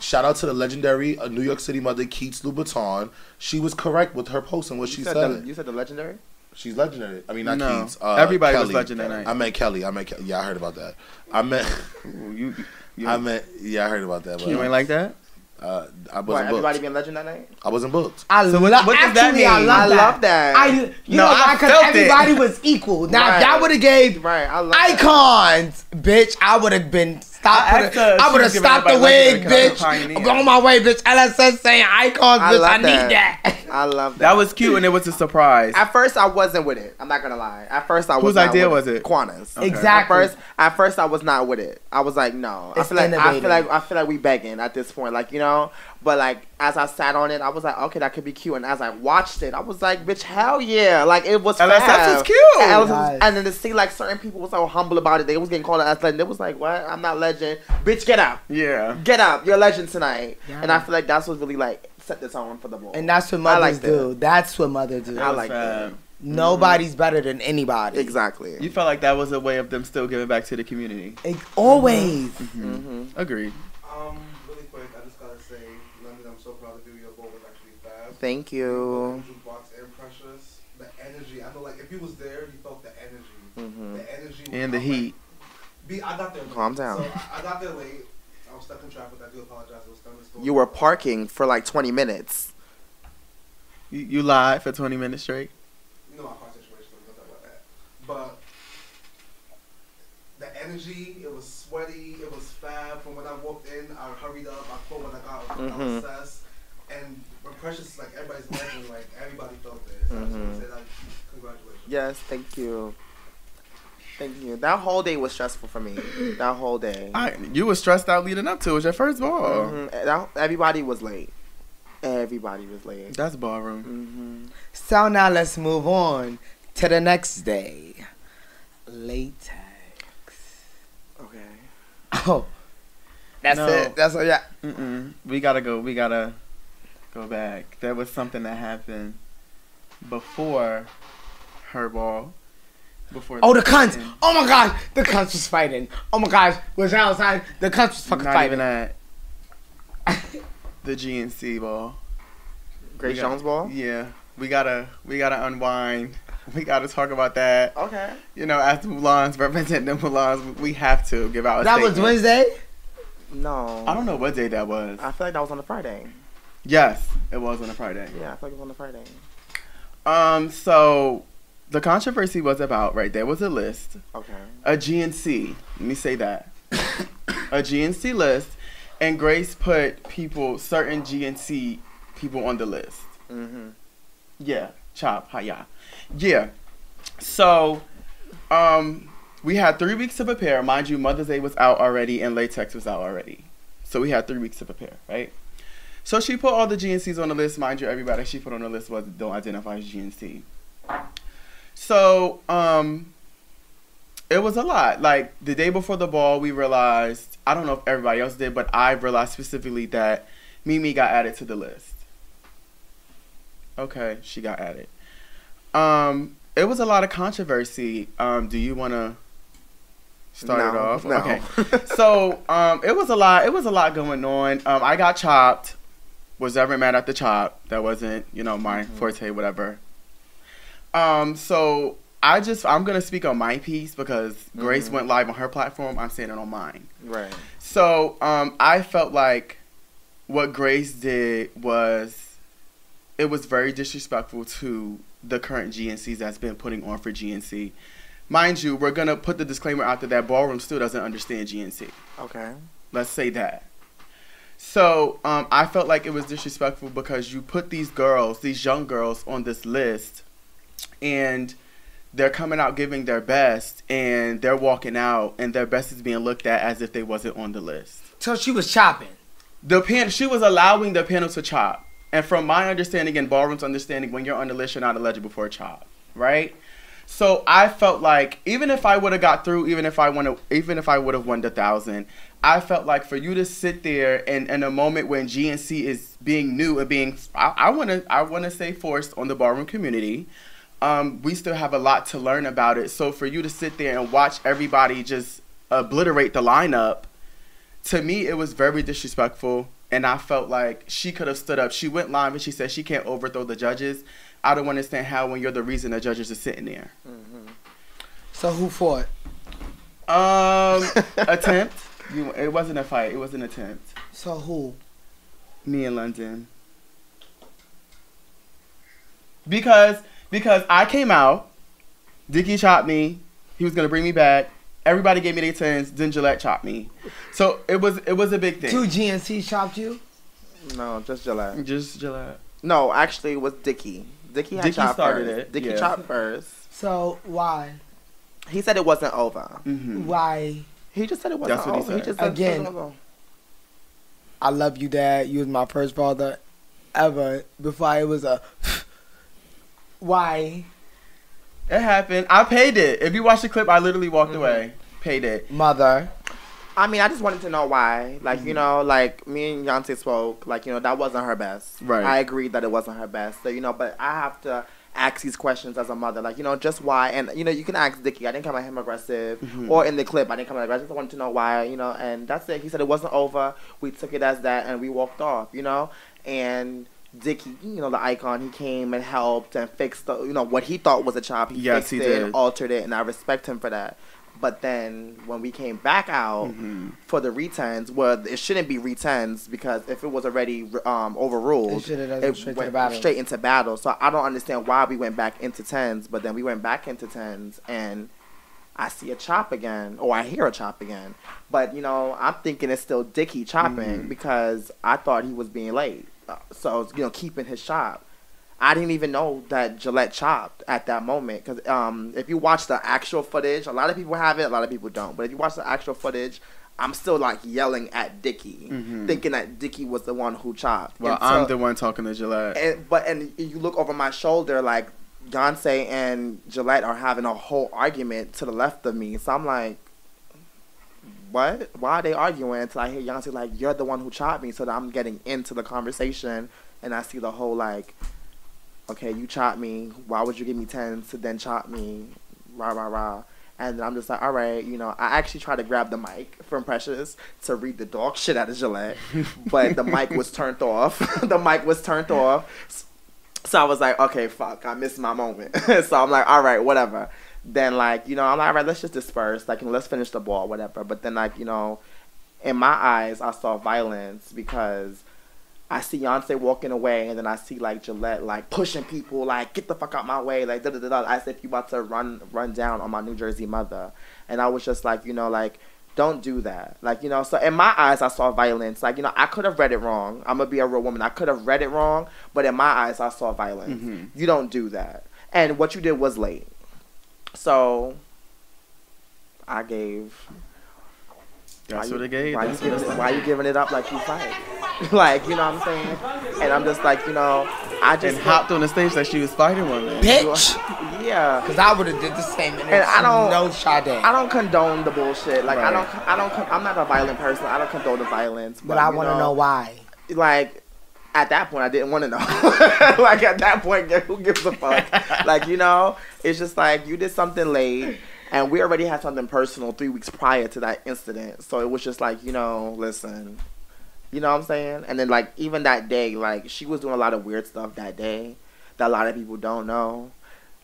Shout out to the legendary uh, New York City mother Keats Louboutin. She was correct with her post and what she you said, said. the, you said the legendary? She's legendary. I mean, not No. Keats. Uh, Everybody was legendary. I meant Kelly. I meant Kelly. Yeah, I heard about that. I meant. Ooh, you, you, I meant. Yeah, I heard about that. But, you ain't like that. uh, I wasn't everybody booked. being legend that night? I wasn't booked. I So love. what- what does that actually, I mean? love I that. love that. I, you No, know I why? Because felt it. everybody was equal. Now, if y'all would have gave Right, I love that. icons, bitch, I would have been stopped. I for her I would have stopped the everybody wig, legendary bitch. 'cause I was a I'm on my way, bitch. LSS saying icons, I bitch. love I need that. that. I love that. That was cute and it was a surprise. At first, I wasn't with it. I'm not gonna lie. At first, I was. Whose not idea with was it? Quana's. Okay. Exactly. At first, at first, I was not with it. I was like, no. I It's feel like I innovative. feel like I feel like we begging at this point, like you know. But like as I sat on it, I was like, okay, that could be cute. And as I watched it, I was like, bitch, hell yeah! Like it was. LSS fab. was cute. And, LSS Nice. and then to see like certain people were so humble about it, they was getting called as legend. It was like, what? I'm not legend, bitch. Get up, yeah. get up. You're a legend tonight. Yeah. And I feel like that's what really like set the tone for the ball. And that's what I mothers like that. do. That's what mothers do. I like that. Fab. Nobody's better than anybody. Exactly. You felt like that was a way of them still giving back to the community. It- always. hmm Agreed. Um, really quick, I just gotta say, London, I'm so proud of you. Your bowl was actually fast. Thank you. And The energy, I know, like, if you was there, you felt the energy. hmm The energy. And the I'm like- heat. Be, I got there late. Calm down. So I, I got there late. I was stuck in traffic. I do apologize. It was thunderstorm. You were parking for like 20 minutes. You, you lied for 20 minutes straight. You know my car situation. Don't talk about that. But the energy. It was sweaty. It was fab. From when I walked in, I hurried up. I thought when I got, I was obsessed. And when Precious, like everybody's legend, like everybody felt it. So I just want Mhm. to say like, congratulations. Yes, thank you. Thank you. That whole day was stressful for me. That whole day. I, you were stressed out leading up to it. It was your first ball. Mhm. That- everybody was late. Everybody was late. That's ballroom. hmm So now let's move on to the next day. Latex. Okay. Oh, that's No. it. That's all. Yeah. Mm-mm. We gotta go. We gotta go back. There was something that happened before her ball. Before. Oh, the cunts. Oh my gosh, the cunts was fighting. Oh my gosh, was outside. The cunts was fucking Not fighting. even that. the GNC ball. Grace We got- Jones ball. Yeah, we gotta we gotta unwind. We gotta talk about that. Okay. You know, as the Mulans represent the Mulans, we have to give out. A that was. Wednesday. No. I don't know what day that was. I feel like that was on a Friday. Yes, it was on a Friday. Yeah, I like it was on a Friday. Um, so the controversy was about right there was a list, Okay. a GNC. Let me say that, a GNC list, and Grace put people, certain GNC people on the list. Mm-hmm. Yeah, chop, hiya. Yeah. So, um, we had three weeks to prepare. Mind you, Mother's Day was out already and Latex was out already. So we had three weeks to prepare, right? So she put all the GNCs on the list. Mind you, everybody she put on the list was don't identify as GNC. So, um, it was a lot. Like the day before the ball, we realized I don't know if everybody else did, but I realized specifically that Mimi got added to the list. Okay, she got added. Um, it was a lot of controversy. Um, do you want to start it No, off? no. Okay. so, um, it was a lot. It was a lot going on. Um, I got chopped. Was ever mad at the chop? That wasn't, you know, my Mm-hmm. forte. Whatever. Um, so I just I'm gonna speak on my piece because Grace Mhm. went live on her platform. I'm saying it on mine. Right. So um, I felt like what Grace did was it was very disrespectful to the current GNCs that's been putting on for GNC. Mind you, we're gonna put the disclaimer out there that Ballroom still doesn't understand GNC. Okay. Let's say that. So um, I felt like it was disrespectful because you put these girls, these young girls, on this list, and they're coming out giving their best, and they're walking out, and their best is being looked at as if they wasn't on the list. So she was chopping. The pan, she was allowing the panel to chop, and from my understanding and Ballroom's understanding, when you're on the list, you're not eligible for a chop, right? So I felt like even if I would have got through, even if I want even if I would have won the thousand, I felt like for you to sit there and in a moment when GNC is being new and being, I want to I want to say forced on the ballroom community. Um, we still have a lot to learn about it. So for you to sit there and watch everybody just obliterate the lineup, to me it was very disrespectful. And I felt like she could have stood up. She went live and she said she can't overthrow the judges. I don't understand how when you're the reason the judges are sitting there. So who fought? Um, attempt. You, it wasn't a fight. It was an attempt. So who? Me in London. Because because I came out, Dickie chopped me. He was gonna bring me back. Everybody gave me their tens. Then Gillette chopped me. So it was it was a big thing. Two GNC chopped you. No, just Gillette. Just Gillette. No, actually, it was Dickie. Dickie had Dickie chopped started first. it, Dickie yeah. chopped first. So why? He said it wasn't over. hmm Why? He just said it wasn't That's what he oh, over. said. just said Again. it wasn't over. I love you, Dad. You was my first father ever. Before it was a. Why, It happened. I paid it. If you watch the clip, I literally walked mm-hmm. away. Paid it. mother? I mean, I just wanted to know why. Like, you mm-hmm. know, like me and Yante spoke. Like, you know, that wasn't her best. Right. I agreed that it wasn't her best. So, you know, but I have to ask these questions as a mother. Like, you know, just why. And, you know, you can ask Dicky. I didn't come at him aggressive. Mm-hmm. Or in the clip, I didn't come at aggressive. I wanted to know why, you know, and that's it. He said it wasn't over. We took it as that and we walked off, you know? And. Dickie, you know, the icon, he came and helped and fixed, the, you know, what he thought was a chop. He Yes, fixed he it, did. altered it, and I respect him for that. But then when we came back out Mm-hmm. for the retens, well, it shouldn't be retens because if it was already um, overruled, It done straight went straight into battle. So I don't understand why we went back into tens, but then we went back into tens and I see a chop again, or I hear a chop again. But you know, I'm thinking it's still Dicky chopping because I thought he was being late, Uh, so you know keeping his chop. I didn't even know that Gillette chopped at that moment because um, if you watch the actual footage, a lot of people have it, a lot of people don't. But if you watch the actual footage, I'm still like yelling at Dickie, thinking that Dickie was the one who chopped. Well, Until- I'm the one talking to Gillette. and but and you look over my shoulder like Beyonce and Gillette are having a whole argument to the left of me. So I'm like, what? Why are they arguing? Until I hear Beyonce like, "You're the one who chopped me." So that I'm getting into the conversation, and I see the whole like, okay, you chopped me. Why would you give me ten to then chop me? Rah rah rah. And I'm just like, all right, you know, I actually tried to grab the mic from Precious to read the dog shit out of Gillette, but the mic was turned off. the mic was turned off. So I was like, okay, fuck, I missed my moment. so I'm like, all right, whatever. Then like, you know, I'm like, all right, let's just disperse, like, let's finish the ball, whatever. But then like, you know, in my eyes, I saw violence because I see Beyonce walking away, and then I see like Gillette like pushing people, like get the fuck out my way, like da da da da, as if you about to run run down on my New Jersey mother. And I was just like, you know, like don't do that, like you know. So in my eyes, I saw violence. Like you know, I could have read it wrong. I'm gonna be a real woman. I could have read it wrong, but in my eyes, I saw violence. Mm-hmm. You don't do that. And what you did was late. So I gave. That's why what you, it gave. Why you, giving, it why you giving it up like you fight? like you know what I'm saying? And I'm just like you know, I just and hopped on the stage like she was fighting one man. Bitch. Yeah, Cause I would have did the same. And, And I don't- no Sade. I don't condone the bullshit. Like I don't, I don't, I'm not a violent person. I don't condone the violence. but I want to know why. Like at that point, I didn't want to know. like at that point, who gives a fuck? like you know, it's just like you did something late. And we already had something personal three weeks prior to that incident. So it was just like, you know, listen, you know what I'm saying? And then like even that day, like she was doing a lot of weird stuff that day that a lot of people don't know.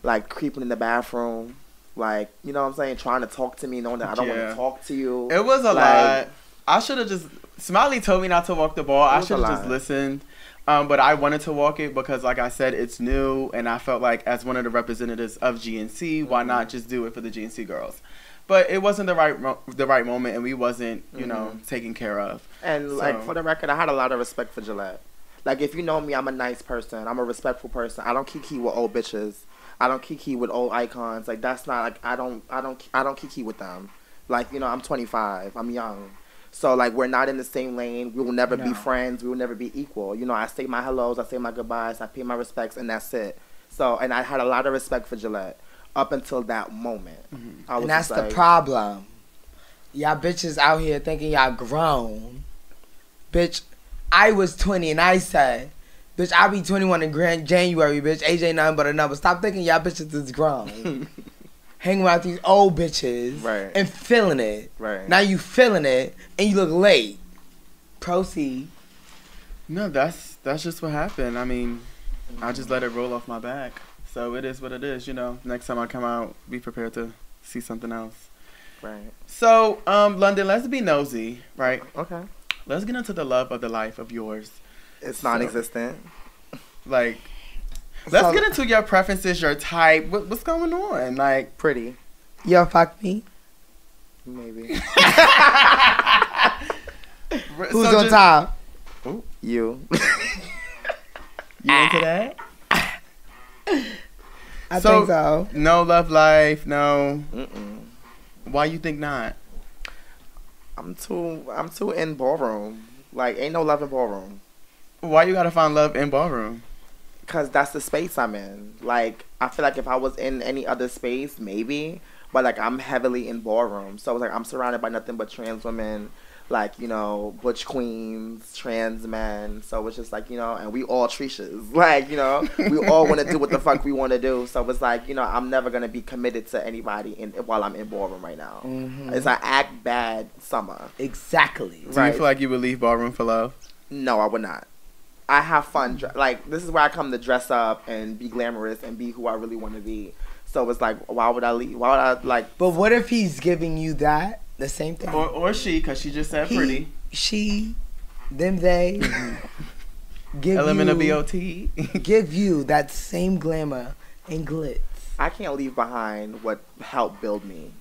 Like creeping in the bathroom, like, you know what I'm saying, trying to talk to me knowing that I don't want to talk to you. It was a Like- lot. I should have just. Smiley told me not to walk the ball. I should have just listened. Um, but I wanted to walk it because, like I said, it's new, and I felt like as one of the representatives of GNC, why not just do it for the GNC girls? But it wasn't the right mo- the right moment, and we wasn't, you know, taken care of. And like for the record, I had a lot of respect for Gillette. Like if you know me, I'm a nice person. I'm a respectful person. I don't kiki with old bitches. I don't kiki with old icons. Like that's not like I don't I don't I don't kiki with them. Like you know I'm 25. I'm young. So like we're not in the same lane. We will never be friends. We will never be equal. You know I say my hellos. I say my goodbyes. I pay my respects, and that's it. So and I had a lot of respect for Gillette up until that moment. Mm-hmm. I was And that's just the problem. Y'all bitches out here thinking y'all grown. Bitch, I was 20 and I said, bitch, I'll be 21 in Grand January, bitch. AJ nothing but a number. Stop thinking y'all bitches is grown. Hanging around these old bitches Right. and feeling it. Right. Now you feeling it and you look late. Proceed. No, that's that's just what happened. I mean, I just let it roll off my back. So it is what it is. You know, next time I come out, be prepared to see something else. Right. So, um, London, let's be nosy, right? Okay. Let's get into the love of the life of yours. It's non-existent. Like, let's So- get into your preferences, your type. What, what's going on? Like, Pretty. Yo, fuck me. Maybe. Who's on top? Ooh. you. You into that? I So- think so. No love life. No. Mm-mm. Why you think not? I'm too. I'm too in ballroom. Like, ain't no love in ballroom. Why you gotta find love in ballroom? Cause that's the space I'm in. Like, I feel like if I was in any other space, maybe. But like, I'm heavily in ballroom, so it's like I'm surrounded by nothing but trans women, like you know, butch queens, trans men. So it's just like you know, and we all Trishas. Like you know, we all want to do what the fuck we want to do. So it's like you know, I'm never gonna be committed to anybody in while I'm in ballroom right now. Mhm. It's an act bad summer. Exactly. Do Right. you feel like you would leave ballroom for love? No, I would not. I have fun. dr- Like this is where I come to dress up and be glamorous and be who I really want to be. So it's like, why would I leave? Why would I like? But what if he's giving you that? The same thing. Or or she, cause she just said He, pretty. She, them, they give Element of you, BOT. give you that same glamour and glitz. I can't leave behind what helped build me.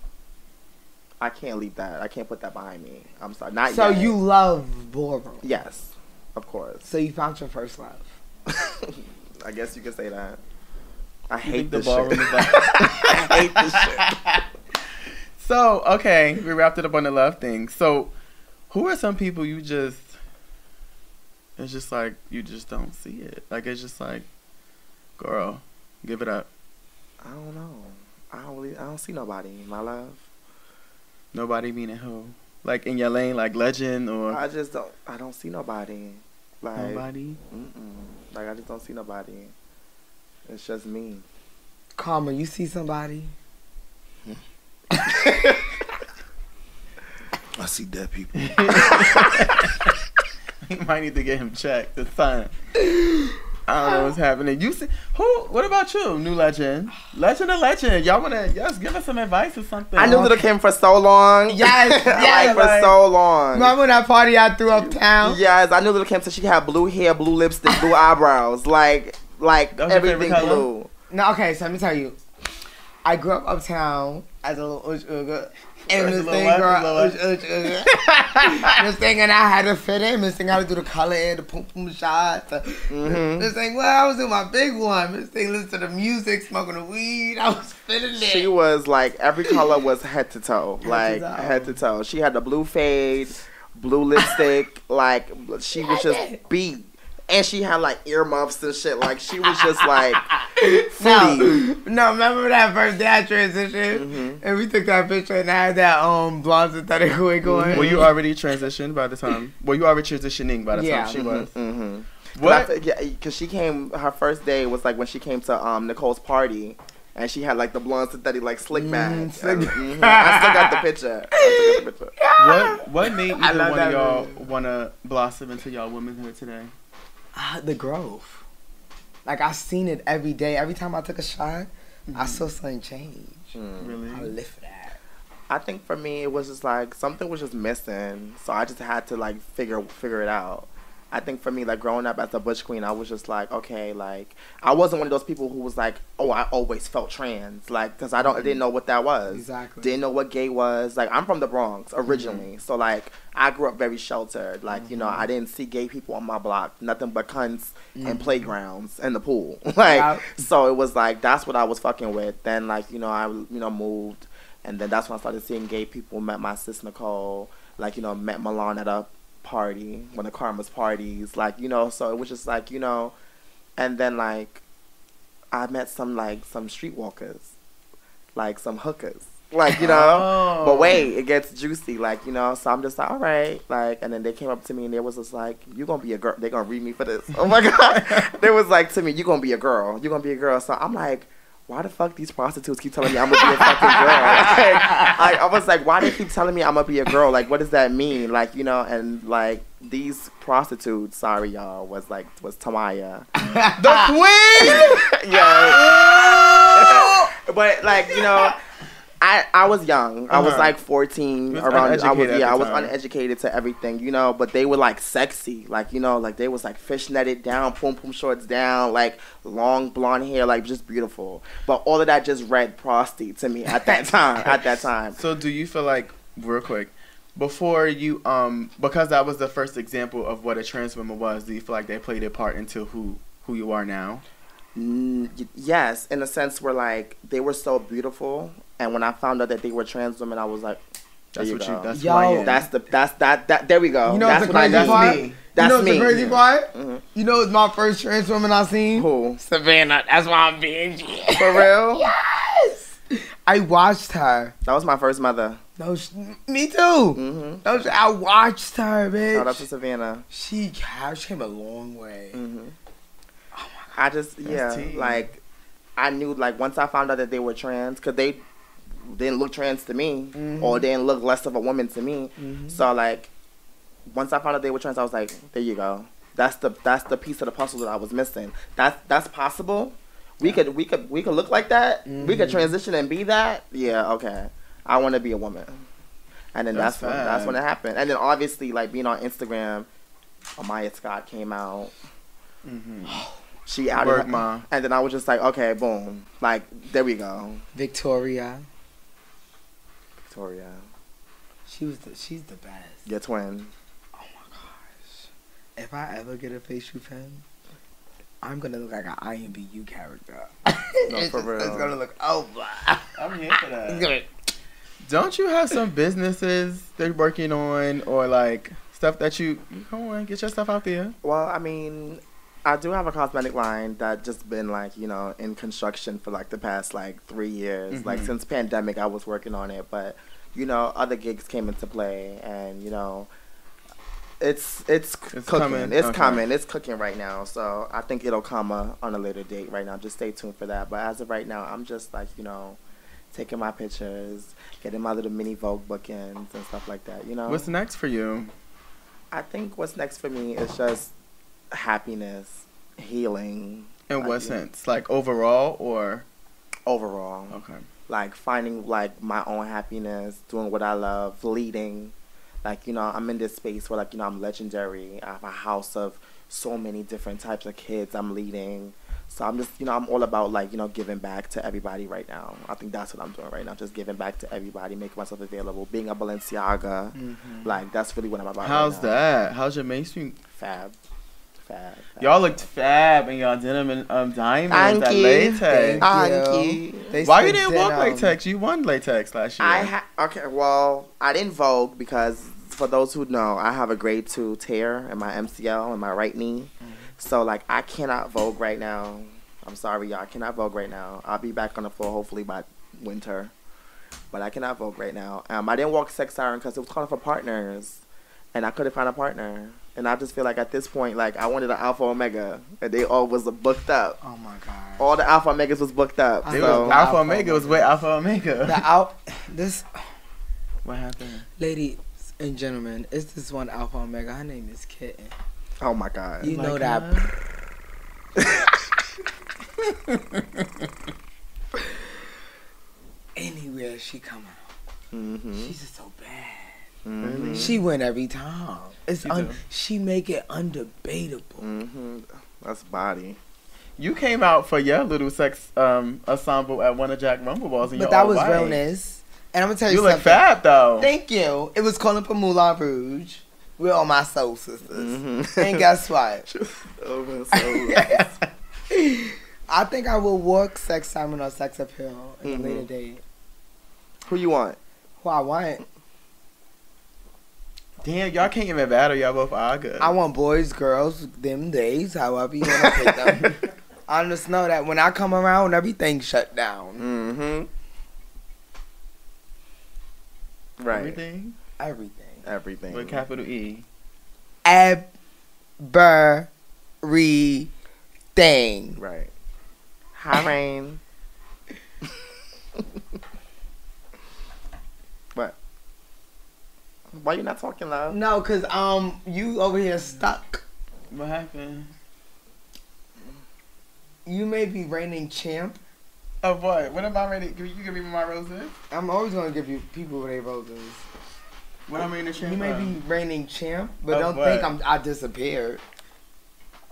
I can't leave that. I can't put that behind me. I'm sorry. Not So yet. you love ballroom. Yes, of course. So you found your first love. I guess you could say that. I hate think the this ballroom shit. I hate this shit. So, okay, we wrapped it up on the love thing. So, who are some people you just it's just like you just don't see it. Like it's just like girl, give it up. I don't know. I don't really. I don't see nobody. In my love. Nobody meaning who? Like in your lane, like legend or I just don't. I don't see nobody. Like. nobody? Mm-mm. Like I just don't see nobody. It's just me. Karma, you see somebody? I see dead people. You might need to get him checked. The son. I don't know what's happening. You see who? What about you, new legend? Legend or legend? Y'all wanna yes? Give us some advice or something. I knew Little Kim for so long. Yes, like yes, for like- so long. Remember that party I threw uptown? Yes, I knew Little Kim since she had blue hair, blue lipstick, blue eyebrows, like like That was your favorite everything blue. No, okay, so let me tell you. I grew up uptown as a little. And a Thing girl, Little ush ush uga. Thing and I had to fit in. Miss Thing had to do the color and the pum pum shots. Uh, mhm. Miss Thing, well, I was doing my big one. Miss Thing listened to the music, smoking the weed. I was fitting in. She was like every color was head to toe, to like toe. head to toe. She had the blue fade, blue lipstick, like she was just beat, and she had like earmuffs and shit. Like she was just like No, no, remember that first day I transitioned? Mhm. And we took that picture and I had that um blonde synthetic wig on. Were you already transitioned by the time? Were you already transitioning by the Yeah. time she was? Mm-hmm. What? What? Yeah, because she came. Her first day was like when she came to um Nicole's party, and she had like the blonde synthetic like slick back. Mm, slick- Mhm. I still got the picture. I still got the picture. What what made either one of y'all movie. wanna blossom into y'all womanhood today? Ah, the growth. Like I seen it every day. Every time I took a shot, I saw something change. Mm. Really? I live for that. I think for me it was just like something was just missing, so I just had to like figure figure it out. I think for me, like growing up as a butch queen, I was just like, okay, like I wasn't one of those people who was like, oh, I always felt trans, like because I don't I didn't mm-hmm. know what that was. Exactly. Didn't know what gay was. Like I'm from the Bronx mm-hmm. originally, so like I grew up very sheltered. Like you know, mm-hmm. I didn't see gay people on my block, nothing but cunts and playgrounds and the pool. like Yeah. so, it was like that's what I was fucking with. Then like you know, I you know moved, and then that's when I started seeing gay people. Met my sis Nicole, like you know, met Milan at a party, one of Karma's parties, like you know. So it was just like you know, and then like I met some like some streetwalkers, like some hookers, like you know. Oh. But wait, it gets juicy, like you know. So I'm just like, all right, like, and then they came up to me and they was just like, "You gonna be a girl? They gonna read me for this?" Oh my god, they was like to me, "You gonna be a girl? You gonna be a girl?" So I'm like. Why the fuck these prostitutes keep telling me I'm gonna be a fucking girl? Like, I, I was like, why they keep telling me I'm gonna be a girl? Like, what does that mean? Like, you know, and like these prostitutes, sorry y'all, was like was Tamaya, The queen. yeah. but like you know, I I was young. I was Uh-huh. like 14 was around. I was yeah, I was uneducated to everything, you know. But they were like sexy, like you know, like they was like fishnetted down, pum pum shorts down, like long blonde hair, like just beautiful. But all of that just read prosty to me at that time. at that time. So do you feel like real quick before you um because that was the first example of what a trans woman was? Do you feel like they played a part into who who you are now? Yes, in a sense where like they were so beautiful, and when I found out that they were trans women, I was like, That's you what go. you. That's Yo. who That's the that's that that there we go. You know that's the what I crazy that's part? me. you That's know what's me. the crazy part? Mhm. You know it's my first trans woman I seen? Who? Savannah. That's why I'm being For real? Yes! I watched her. That was my first mother. No, sh- me too. Mm-hmm. No, sh- I watched her, Shout out to. Savannah. She, she came a long way. Mm-hmm. Oh my god. I just yeah, tea. like I knew like once I found out that they were trans, cause they didn't look trans to me, Mhm. or didn't look less of a woman to me. Mhm. So like, once I found out they were trans, I was like, there you go. That's the that's the piece of the puzzle that I was missing. That's that's possible. We could we could we could look like that. We could Mhm. transition and be that. Yeah, okay. I want to be a woman. And then That's that's, when that's when it happened. And then obviously like being on Instagram, Amaya Scott came out. mm-hmm. She outed Work, her- mom. and then I was just like, okay, boom, like there we go, Victoria. Victoria. She was the, she's the best. Your twin. Oh my gosh. If I ever get a face with him, I'm gonna look like an IMBU character. No, it's, for just- it's gonna look oh, over. I'm here for that. Don't you have some businesses that you're working on or like stuff that you come on, get your stuff out there? Well, I mean, I do have a cosmetic line that just been like you know in construction for like the past like three years. Like Mhm. since pandemic, I was working on it, but you know other gigs came into play, and you know. It's it's, It's cooking. coming? It's Okay. coming. It's cooking right now. So I think it'll come uh, on a later date. Right now, just stay tuned for that. But as of right now, I'm just like you know, taking my pictures, getting my little mini Vogue bookings and stuff like that. You know, What's next for you? I think what's next for me is just happiness, healing. In Like, what you- sense? Like overall or Overall, okay. like finding like my own happiness, doing what I love, leading. Like you know, I'm in this space where like you know I'm legendary. I have a house of so many different types of kids I'm leading. So I'm just you know I'm all about like you know giving back to everybody right now. I think that's what I'm doing right now, just giving back to everybody, making myself available, being a Balenciaga. Mm-hmm. Like that's really what I'm about. right How's now. that? How's your mainstream? Fab, fab. fab. Y'all looked fab in y'all denim and um diamonds Thank that you. latex. Thank you. They Why you didn't walk latex? You won latex last year. I ha- okay. Well, I didn't Vogue because for those who know, I have a grade two tear in my MCL in my right knee. So like I cannot Vogue right now. I'm sorry, y'all. I cannot Vogue right now. I'll be back on the floor hopefully by winter, but I cannot Vogue right now. Um, I didn't walk Sex Siren because it was calling for partners, and I couldn't find a partner. And I just feel like at this point, like I wanted an Alpha Omega, and they all was booked up. Oh my god. All the Alpha Omegas was booked up. I It was Alpha Alpha Omega was with Alpha Omega. The out this what happened? ladies and gentlemen, it's this one Alpha Omega. Her name is Kitten. oh my god. You know Like that. Anywhere she come out, Mm-hmm. she's just so bad. Mm-hmm. She win every time. It's She un- she make it undebatable. Mm-hmm. That's body. You came out for your little sex um ensemble at one of Jack Rumble balls, and But that was white. realness. And I'm gonna tell you, You look something. fab though. Thank you. It was calling for Moulin Rouge. We're all my soul sisters. Mm-hmm. And guess what? oh, I think I will work Sex Siren or Sex Appeal in Mhm. a later date. Who you want? Who I want? Damn, y'all can't even battle. Y'all both are good. I want boys, girls, them days, however you want to pick them. I just know that when I come around, everything shut down. Mm-hmm. Right. Everything Everything. Everything. with capital E. Everything. Right. Hi, Rain. Why you not talking loud? No, cause um, you over here stuck. What happened? You may be reigning champ. Of what? What am I ready? Can you give me my roses? I'm always gonna give you people their roses. What am I in the champ? You may be reigning champ, but Of don't what? think I'm I disappeared.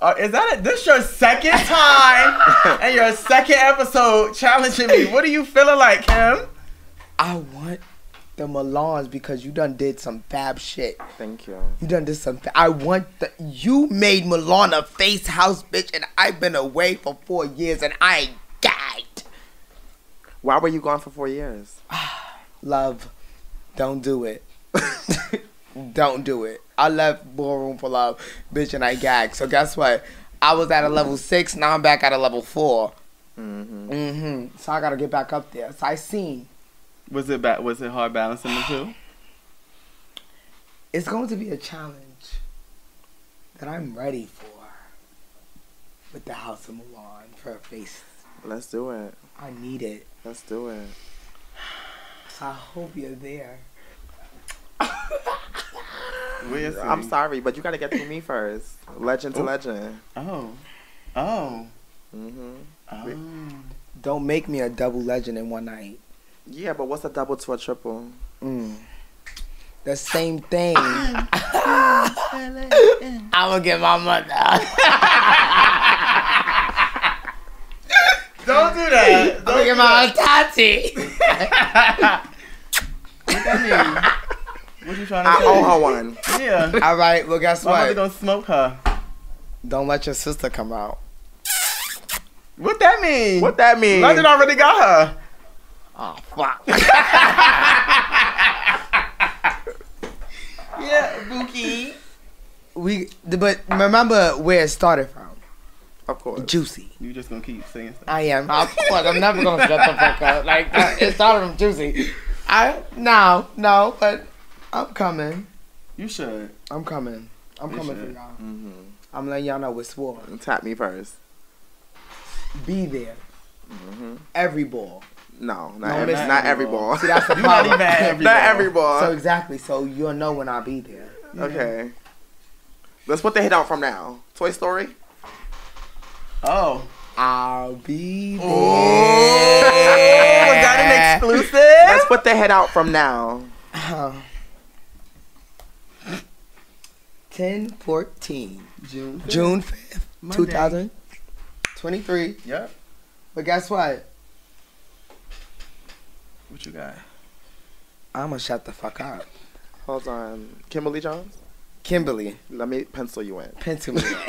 Uh, is that it? This your second time and your second episode challenging me? What are you feeling like, Kim? I want the Milans because you done did some fab shit. Thank you. You done did some. Fa- I want the. You made Milan a face house bitch, and I've been away for four years, and I gagged. Why were you gone for four years? Love, don't do it. don't do it. I left ballroom for love, bitch, and I gagged. So guess what? I was at a level six. Now I'm back at a level four. Mm-hmm. Mm-hmm. So I gotta get back up there. So I seen Was it ba- was it hard balancing the two? it's going to be a challenge that I'm ready for with the House of Milan for a face. Let's do it. I need it. Let's do it. So I hope you're there. We'll. I'm sorry, but you gotta get through me first. Legend to Ooh. legend. Oh, oh, Mm-hmm. oh. Don't make me a double legend in one night. Yeah, but what's a double to a triple? Mm. The same thing. I'm gonna get my mother. Don't do that. I'm gonna get my Tati. What that mean? What you trying to I say? owe her one. Yeah. All right. Well, guess My mother what? gonna smoke her. Don't let your sister come out. What that mean? What that mean? London already got her. Oh fuck. Yeah, Bookie. we, but remember where it started from. Of course. Juicy. You just gonna keep saying stuff. I am. I'm, look, I'm never gonna shut the fuck up. Like uh, it started from Juicy. I no no, but I'm coming. You should. I'm coming. I'm You coming should. for y'all. Mm-hmm. I'm letting y'all know what's for. Tap me first. Be there. Mm-hmm. Every ball. No, not, No, every, not not every every ball. See, that's the You not problem. even at every not ball. every ball. So exactly. So you'll know when I'll be there. okay. Let's put the hit out from now. Toy Story. Oh. I'll be there. Oh, was that an exclusive? Let's put the head out from now. Uh, 10 14 June. fifth. June 5th, Monday. 2023. Yep. But guess what? What you got? I'm gonna shut the fuck up. Hold on. Kimberly Jones. Kimberly, Let me pencil you in. pencil me.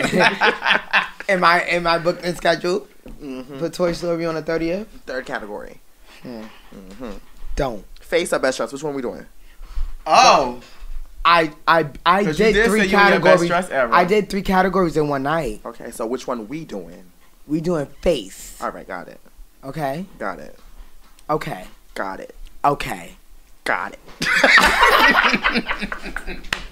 am I am I booked and scheduled Mm-hmm. for Toy Story on the 30th? Third category. Hmm. Mm-hmm. Don't. Face or best dress? Which one we doing? Oh. I I I 'Cause you did, did three say you were your best categories. I did three categories in one night. Okay, so which one we doing? We doing face. All right, got it. Okay. Got it. Okay. Got it. Okay. Got it.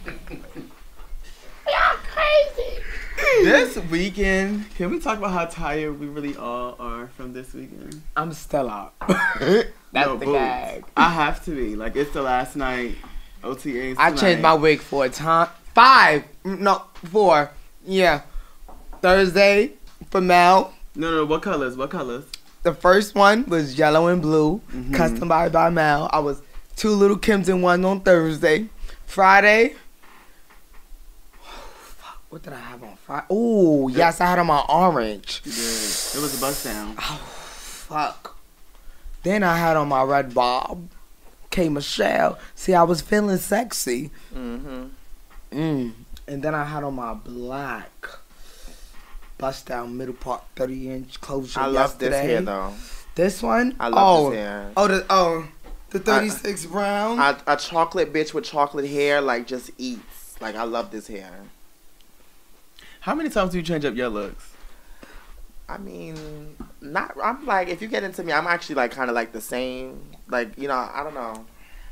This weekend, can we talk about how tired we really all are from this weekend? I'm still out. That's No, the boo. gag. I have to be. Like it's the last night. OTAs. I changed my wig for a time. Five. Mm, No, four. Yeah. Thursday for Mel. No, no. What colors? What colors? The first one was yellow and blue, Mhm. customized by Mel. I was two little Kims in one on Thursday. Friday. fuck, What did I have on Friday? Oh, yes, I had on my orange. You did. It was a bust down. Oh, fuck. Then I had on my red bob. K Michelle. See, I was feeling sexy. Mm-hmm. Mm. And then I had on my black bust down middle part 30 inch closure. I love this yesterday. hair though. This one? I love oh, this hair. Oh, the oh, the 36 brown. A, a chocolate bitch with chocolate hair like just eats. Like I love this hair. How many times do you change up your looks? I mean, not. I'm like, if you get into me, I'm actually like kind of like the same. Like you know, I don't know.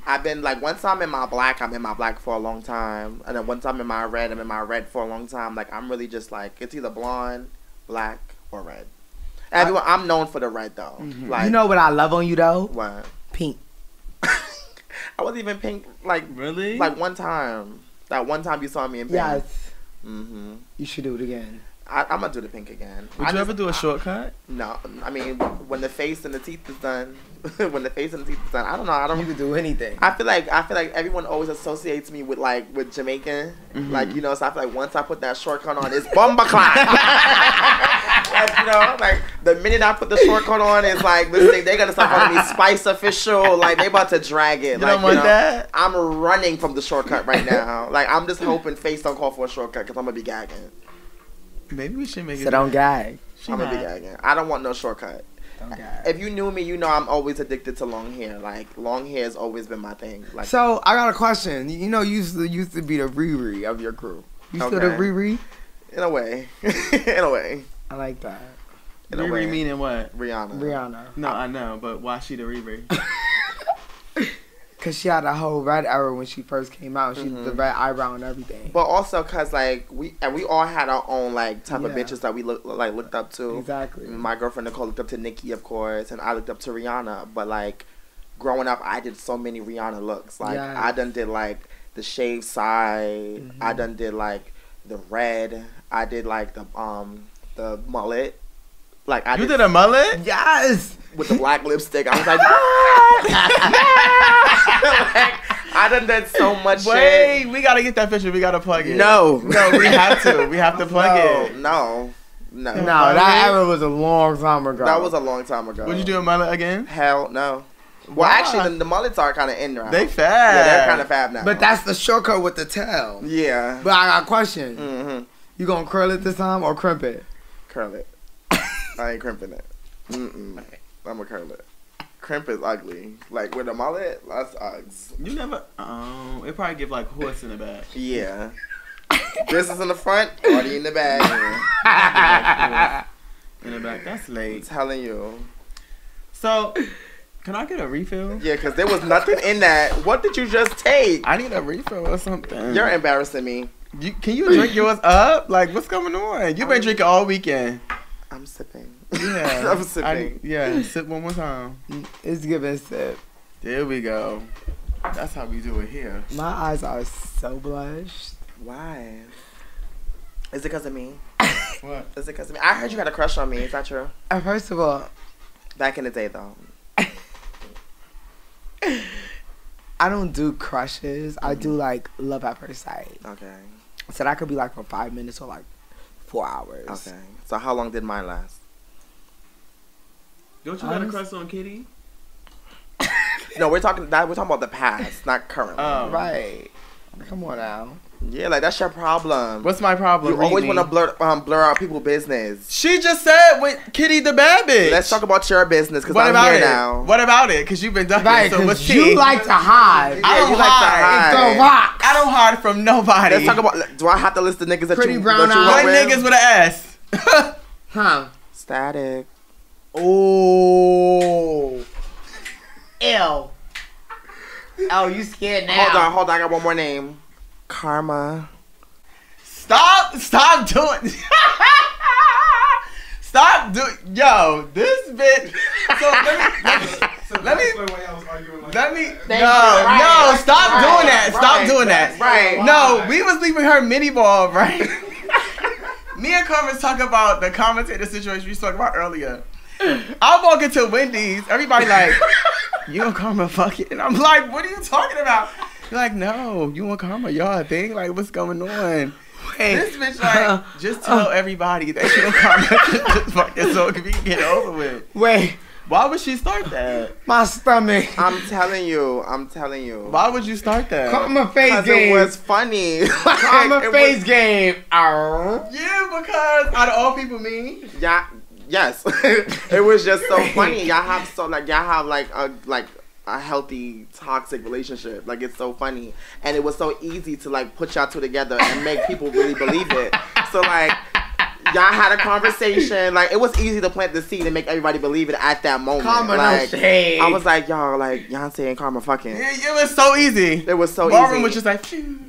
I've been like once I'm in my black, I'm in my black for a long time, and then once I'm in my red, I'm in my red for a long time. Like I'm really just like it's either blonde, black, or red. Everyone, I'm known for the red though. Mhm. Like you know what I love on you though? what? Pink. I wasn't even pink like Really? like one time. That one time you saw me in pink. Yes. hmm You should do it again. I, I'm gonna do the pink again. Would I you just- ever do a shortcut? No, I mean when the face and the teeth is done. when the face and the teeth is done, I don't know. I don't. You could do anything. I feel like I feel like everyone always associates me with like with Jamaican, Mhm. like you know. So I feel like once I put that shortcut on, it's bomba clap. like you know, like the minute I put the shortcut on, it's like this thing they gotta start calling me Spice Official. Like they about to drag it. You like, don't want know, that? I'm running from the shortcut right now. like I'm just hoping face don't call for a shortcut because I'm gonna be gagging. Maybe we should make So it. So don't gag. She I'm gonna be gagging. I don't want no shortcut. Don't gag. If you knew me, you know I'm always addicted to long hair. Like long hair has always been my thing. Like So I got a question. You know, you used to used to be the Riri of your crew. You still the Okay. Riri? in a way, in a way, I like that. in a way. Riri meaning what? Rihanna. Rihanna. No, I know, but why she the Riri? Cause she had a whole red era when she first came out. She the Mhm. red eyebrow and everything. But also, cause like we and we all had our own like type of bitches that we look like looked up to. Exactly. My girlfriend Nicole looked up to Nicki, of course, and I looked up to Rihanna. But like growing up, I did so many Rihanna looks. Like Yes. I done did like the shaved side. I Mhm. done did like the red. I did like the um the mullet. Like I you did a mullet? Yes. With the black lipstick. I was like, what? like, I done did so much Wait, shit. we gotta get that picture. We gotta plug it. No, no, we have to. We have to plug no, it. No, no, No, that era was a long time ago. That was a long time ago. Would you do a mullet again? Hell no. Well, actually, the, the mullets are kind of in now. They fab. Yeah, they're kind of fab now. But that's the shortcut with the tail. yeah. But I got a question. Mm-hmm. You gonna curl it this time or crimp it? Curl it. I ain't crimping it. Mm-mm. I'm gonna curl it. Crimp is ugly. Like with a mullet, that's ugly. You never. Oh, it probably give like horse in the back. Yeah. this is in the front, party in the back. In the back. That's I'm late. telling you. So, can I get a refill? Yeah, because there was nothing in that. What did you just take? I need a refill or something. You're embarrassing me. You, can you drink yours up? Like, what's going on? You've been drinking all weekend. I'm sipping. Yeah. I'm sipping. I- yeah, sip one more time. It's giving sip. There we go. That's how we do it here. My eyes are so blushed. Why? Is it because of me? What? Is it because of me? I heard you had a crush on me. Is that true? Uh, first of all, Back in the day, though. I don't do crushes. I do like love at first sight. Okay. So that could be like for five minutes or like four hours. Okay. So how long did mine last? Don't you got a crush on Kitty? No, we're talking that we're talking about the past, not currently. Oh. Right. Come on now. Yeah, like that's your problem. What's my problem? you always want to blur um blur out people's business. She just said with Kitty the bad bitch. Let's talk about your business because What I'm about here it? now. What about it? Because you've been ducking. Right, so what's because tea? you like to hide. I Yeah, don't you like to hide. hide. The rock. I don't hide from nobody. Let's talk about. Do I have to list the niggas that Pretty you brown eyes. what niggas with an S. Huh. Static. Oh. Ew. Oh, you scared now. Hold on, hold on. I got one more name. Karma. Stop! Stop doing. stop doing. Yo, this bitch. So let me. Let me. So Let me- explain why y'all was arguing like Let me. Thank no. Right. no, stop Right. doing that. Stop doing that. Right. No, we was leaving her mini ball, right? Me and Carmen's talk about the commentator situation we was talking about earlier. I walk into Wendy's, everybody like, you and Karma fuck it. And I'm like, what are you talking about? You're like, no, you and Karma, y'all a thing? Like, what's going on? Wait, This bitch like, uh, just tell uh, everybody that you and Karma just fucking so we can get over with. Wait, Why would she start that? my stomach. I'm telling you. I'm telling you. Why would you start that? Karma face Because it game. was funny. Karma It was- face game. Arr. Yeah, because out of all people, me. Yeah. Yes. it was just so funny. Y'all have so like y'all have like a like a healthy toxic relationship. Like it's so funny, and it was so easy to like put y'all two together and make people really believe it. So like. Y'all had a conversation, like it was easy to plant the seed and make everybody believe it at that moment. Karma no shade. I was like, y'all, like Beyonce and Karma fucking. Yeah, it was so easy. It was so Ballroom easy. was just like,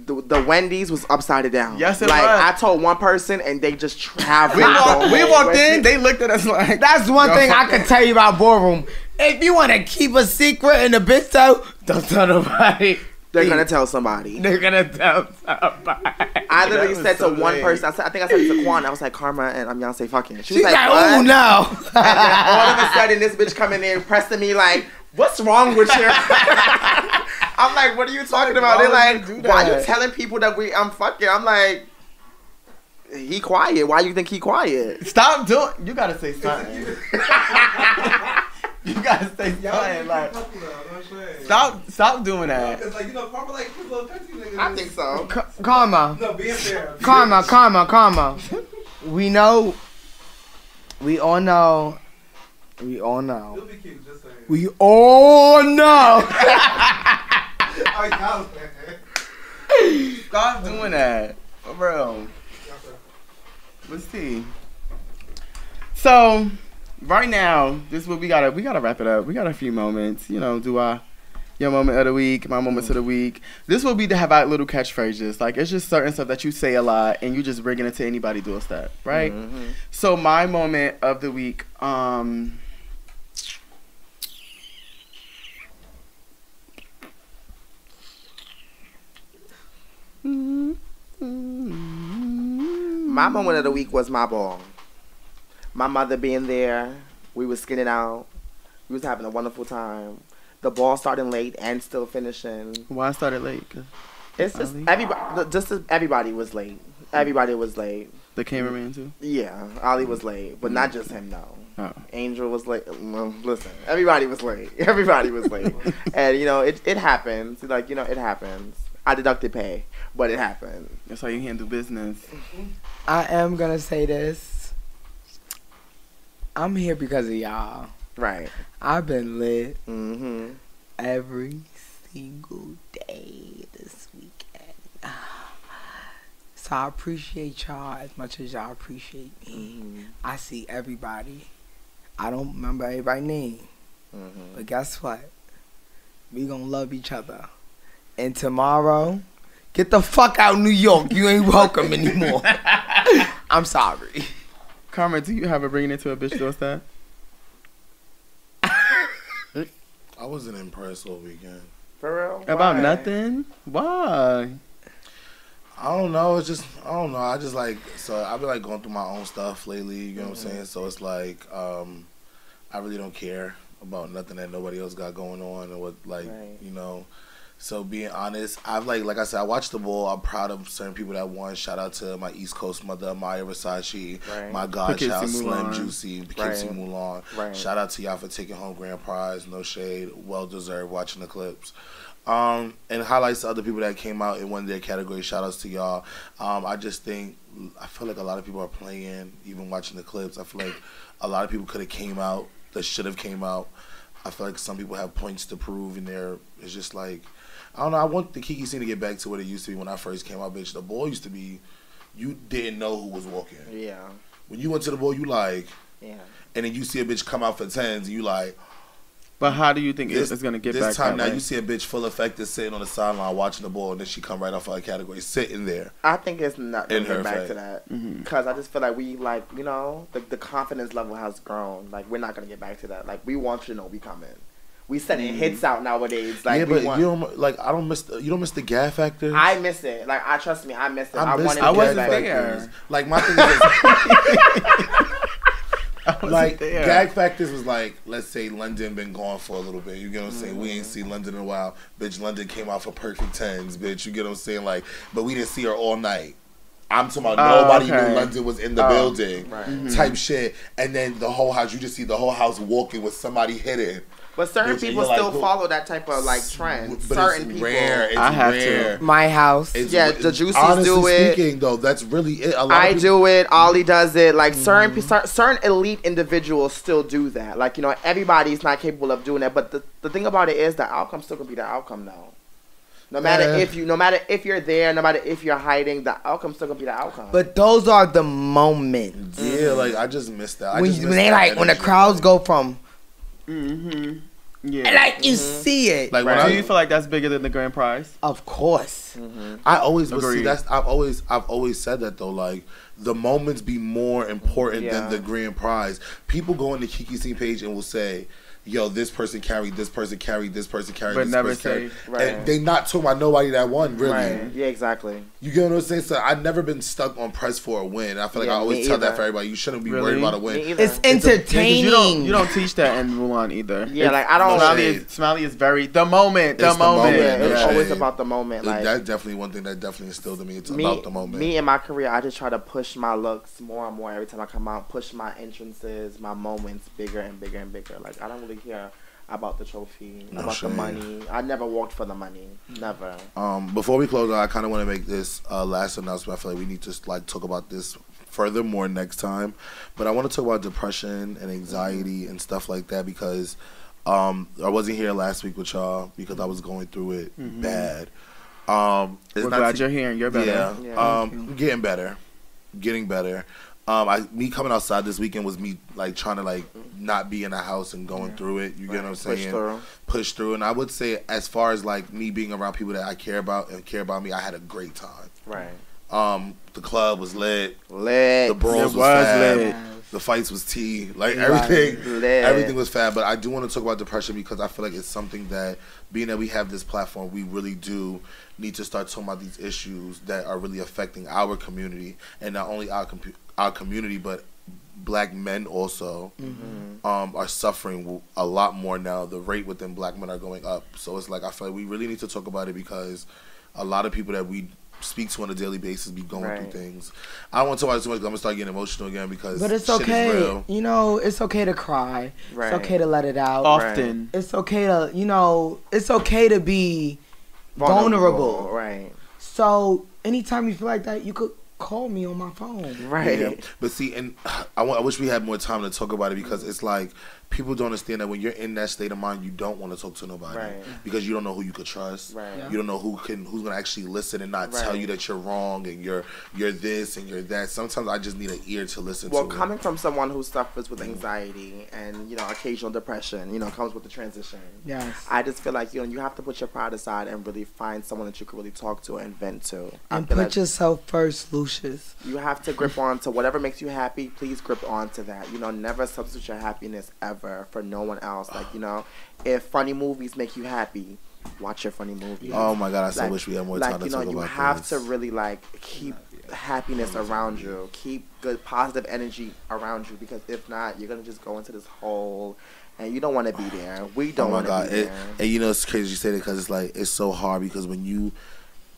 the, the Wendy's was upside down. Yes, it like was. I told one person and they just traveled. we walked, we walked in, way. they looked at us like, That's one thing I fuck can tell you about ballroom. If you want to keep a secret in the bitch though, don't tell nobody. They're gonna tell somebody. They're gonna tell somebody. I literally said so to one lame. person, I, said, I think I said it to Quan, I was like, Karma and I'm Beyonce fucking. She She's was like, like, oh no. And then all of a sudden, this bitch coming in pressing me like, what's wrong with you? I'm like, what are you talking about? They're like, would you do why you telling people that we I'm fucking? I'm like, he quiet. Why you think he quiet? stop doing, you gotta say something. you gotta say y'all. Like, couple though, you know what I'm saying? stop, stop doing that. Cause like you know, Karma like his little petty niggas. I think so. Ka- karma, No, being fair. karma, karma, karma. We know. We all know. We all know. It'll be cute, just saying. We all know. Y'all, man. Stop doing that. For real. Y'all say. What's tea? So, right now, this is what we gotta we gotta wrap it up. We got a few moments, you know. Do I your moment of the week, my moments of the week. This will be to have our little catchphrases. Like it's just certain stuff that you say a lot, and you just bringing it to anybody doorstep, right? Mhm. So my moment of the week, um. My moment of the week was my ball. My mother being there, we was skinning out. We was having a wonderful time. The ball starting late and still finishing. Why I started late? It's just everybody. Just everybody was late. Everybody was late. The cameraman too. Yeah, Ali was late, but not just him though. Oh. Angel was late. Well, listen, everybody was late. Everybody was late, and you know it. It happens. Like you know, it happens. I deducted pay, but it happened. That's how you handle business. I am gonna say this. I'm here because of y'all. Right. I've been lit Mm-hmm. every single day this weekend. So I appreciate y'all as much as y'all appreciate me. Mm-hmm. I see everybody. I don't remember everybody's name. Mm-hmm. But guess what? We gonna love each other. And tomorrow, get the fuck out New York. You ain't welcome anymore. I'm sorry. Karma, do you have a bringing it to a bitch doorstep? I wasn't impressed all weekend. For real. About Why? nothing? Why? I don't know. It's just I don't know. I just like so I've been like going through my own stuff lately. You know what I'm Mm-hmm. saying? So it's like um, I really don't care about nothing that nobody else got going on or what like Right. you know. So being honest, I've like like I said, I watched the ball. I'm proud of certain people that won. Shout out to my East Coast mother, Maya Versace, Right. my godchild Poughkeepsie Slim Mulan. Juicy, Poughkeepsie Right. Mulan. Right. Shout out to y'all for taking home grand prize. No shade, well deserved. Watching the clips. Um, and highlights to other people that came out in one of their categories. Shout outs to y'all. Um, I just think I feel like a lot of people are playing, even watching the clips. I feel like a lot of people could have came out that should have came out. I feel like some people have points to prove, and they're it's just like I don't know. I want the Kiki scene to get back to what it used to be when I first came out. Bitch, the ball used to be you didn't know who was walking. Yeah. When you went to the ball, you like, Yeah. and then you see a bitch come out for tens, and you like. But how do you think This, it's gonna get this back time now, way? you see a bitch full effective sitting on the sideline watching the ball, and then she come right off of her category, sitting there. I think it's not In gonna her get back face. to that mm-hmm. because I just feel like we like you know the the confidence level has grown. Like we're not gonna get back to that. Like we want you to know we coming. We sending hits out nowadays. Like Mm-hmm. yeah, but want. you don't like. I don't miss. The, you don't miss the gag factor. I miss it. Like I trust me. I miss it. I, I, miss wanted the to I wasn't back. there. Like my thing is, like there. gag factors was like, let's say London been gone for a little bit. You get what I'm saying? We ain't Mm-hmm. seen London in a while. Bitch, London came out for perfect tens. Bitch, you get what I'm saying? Like, but we didn't see her all night. I'm talking about Oh, nobody okay. knew London was in the Oh, building, right. type shit. And then the whole house, you just see the whole house walking with somebody hidden. But certain Bitch, people you're like, still follow that type of like trend. But certain it's people. rare. It's I have to. My house. It's, Yeah, the Juicies honestly do it. speaking, though, that's really it. A lot I of people, do it. Ollie does it. Like certain Mm-hmm. pe- certain elite individuals still do that. Like you know, everybody's not capable of doing that. But the the thing about it is, the outcome still gonna be the outcome though. No matter Yeah. if you, no matter if you're there, no matter if you're hiding, the outcome still gonna be the outcome. But those are the moments. Yeah, like I just missed that. I when just missed when they that like when the crowds go from Mm-hmm. Yeah. like you see it. like Right. do you feel like that's bigger than the grand prize? of course. I always but see that's I've always I've always said that though like the moments be more important Yeah. than the grand prize. People go on the Kiki Scene page and will say, "Yo, this person carried, this person carried, this person carried, But this never person carried." say- Right. And they not talking about nobody that won really. right? Yeah, exactly. You get what I'm saying? So I've never been stuck on press for a win. I feel like Yeah, I always me tell that for everybody. You shouldn't be Really? worried about a win. Me either. It's a- yeah, 'cause entertaining. you don't you don't teach that in Mulan either. Yeah, like, I don't- Smiley is, Smiley is very the moment, the It's the moment. moment, yeah, it's shade. always about the moment. Like that's definitely one thing that definitely instilled in me. It's me, about the moment. me in my career, I just try to push my looks more and more every time I come out. Push my entrances, my moments bigger and bigger and bigger. Like I don't really care about the trophy, No about shade. the money. I never walked for the money. Never. Um, before we close I kind of want to make this uh, last announcement. I feel like we need to like talk about this furthermore next time. But I want to talk about depression and anxiety and stuff like that because um, I wasn't here last week with y'all because I was going through it bad. Um, it's We're not glad you're here and you're better. Yeah, Yeah. um, getting better, getting better. Um, I me coming outside this weekend was me like trying to like not be in the house and going through it. You get what I'm saying? Push through. push through. And I would say, as far as like me being around people that I care about and care about me, I had a great time. Right. Um, the club was lit. Lit. The bros was, was fab. lit. The fights was tea. Like everything, Lit. everything was fab. But I do want to talk about depression because I feel like it's something that, being that we have this platform, we really do need to start talking about these issues that are really affecting our community and not only our compu- our community, but black men also um, are suffering a lot more now. The rate within black men are going up. So it's like I feel like we really need to talk about it because a lot of people that we speak to on a daily basis be going Right. through things. I don't want to talk about it too much. 'cause I'm gonna start getting emotional again because But it's shit okay. Is real. You know, it's okay to cry. Right. It's okay to let it out. Often. It's okay to, you know, it's okay to be vulnerable. Right. So anytime you feel like that, you could call me on my phone. Right. Yeah. But see, and I, wa- I wish we had more time to talk about it because it's like people don't understand that when you're in that state of mind, you don't want to talk to nobody Right. because you don't know who you could trust. Right. Yeah. You don't know who can who's gonna actually listen and not tell you that you're wrong and you're you're this and you're that. Sometimes I just need an ear to listen Well, to. it. coming from someone who suffers with anxiety and you know occasional depression, you know, comes with the transition. Yes. I just feel like you know you have to put your pride aside and really find someone that you can really talk to and vent to. And put like yourself first, Lucius. you have to grip on to whatever makes you happy. Please grip on to that. You know, never substitute your happiness ever for no one else. Like you know, if funny movies make you happy, watch your funny movies. Oh my god, I so Like- wish we had more like time to you know, talk you about have this. to really like keep happiness around you, keep good positive energy around you, because if not, you're gonna just go into this hole, and you don't want to be there. We Oh don't my want to god! be It, there. and you know it's crazy you say that because it's like it's so hard because when you,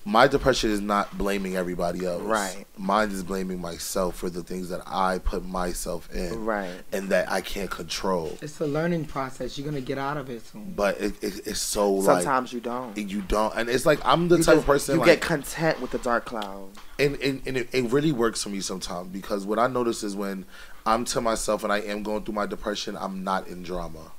my depression is not blaming everybody else. Right. Mine is blaming myself for the things that I put myself in. Right. And that I can't control. It's a learning process. You're gonna get out of it soon. But it, it, it's so like Sometimes you don't. you don't, and it's like I'm the You type just- of person you like, get content with the dark cloud. and and, and it, it really works for me sometimes because what I notice is when I'm to myself and I am going through my depression, I'm not in drama.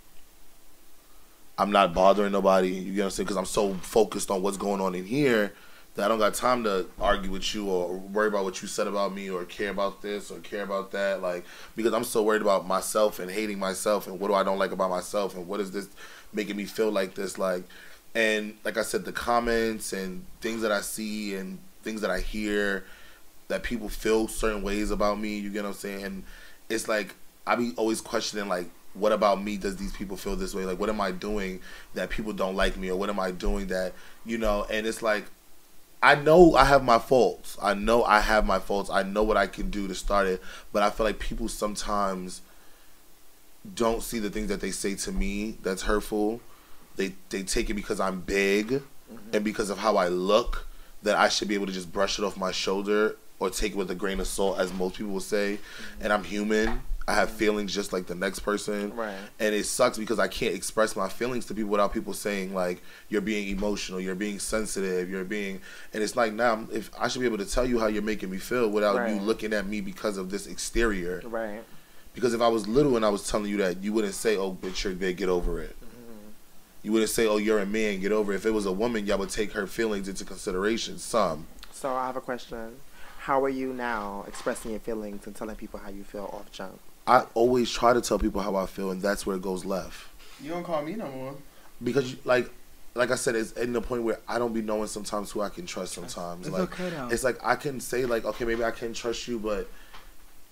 I'm not bothering nobody. You get what I'm saying? Because I'm so focused on what's going on in here that I don't got time to argue with you or worry about what you said about me or care about this or care about that. Like because I'm so worried about myself and hating myself and what do I don't like about myself and what is this making me feel like this like and like I said the comments and things that I see and things that I hear that people feel certain ways about me. You get what I'm saying? And it's like I be always questioning like, what about me does these people feel this way? Like, what am I doing that people don't like me, or what am I doing that you know? And it's like, I know I have my faults. I know I have my faults. I know what I can do to start it, but I feel like people sometimes don't see the things that they say to me that's hurtful. They they take it because I'm big mm-hmm. and because of how I look that I should be able to just brush it off my shoulder or take it with a grain of salt, as most people will say. Mm-hmm. And I'm human. I have feelings just like the next person. Right. And it sucks because I can't express my feelings to people without people saying like you're being emotional, you're being sensitive, you're being and it's like now if I should be able to tell you how you're making me feel without you looking at me because of this exterior. Right. Because if I was little and I was telling you that, you wouldn't say, "Oh, bitch, you're big, get over it." Mm-hmm. You wouldn't say, "Oh, you're a man, get over it." If it was a woman, y'all would take her feelings into consideration. Some. So I have a question. How are you now expressing your feelings and telling people how you feel off jump? I always try to tell people how I feel, and that's where it goes left. You don't call me no more. Because, you, like, like I said, it's in the point where I don't be knowing sometimes who I can trust. Sometimes, It's like, okay, though. it's like I can say like, okay, maybe I can trust you, but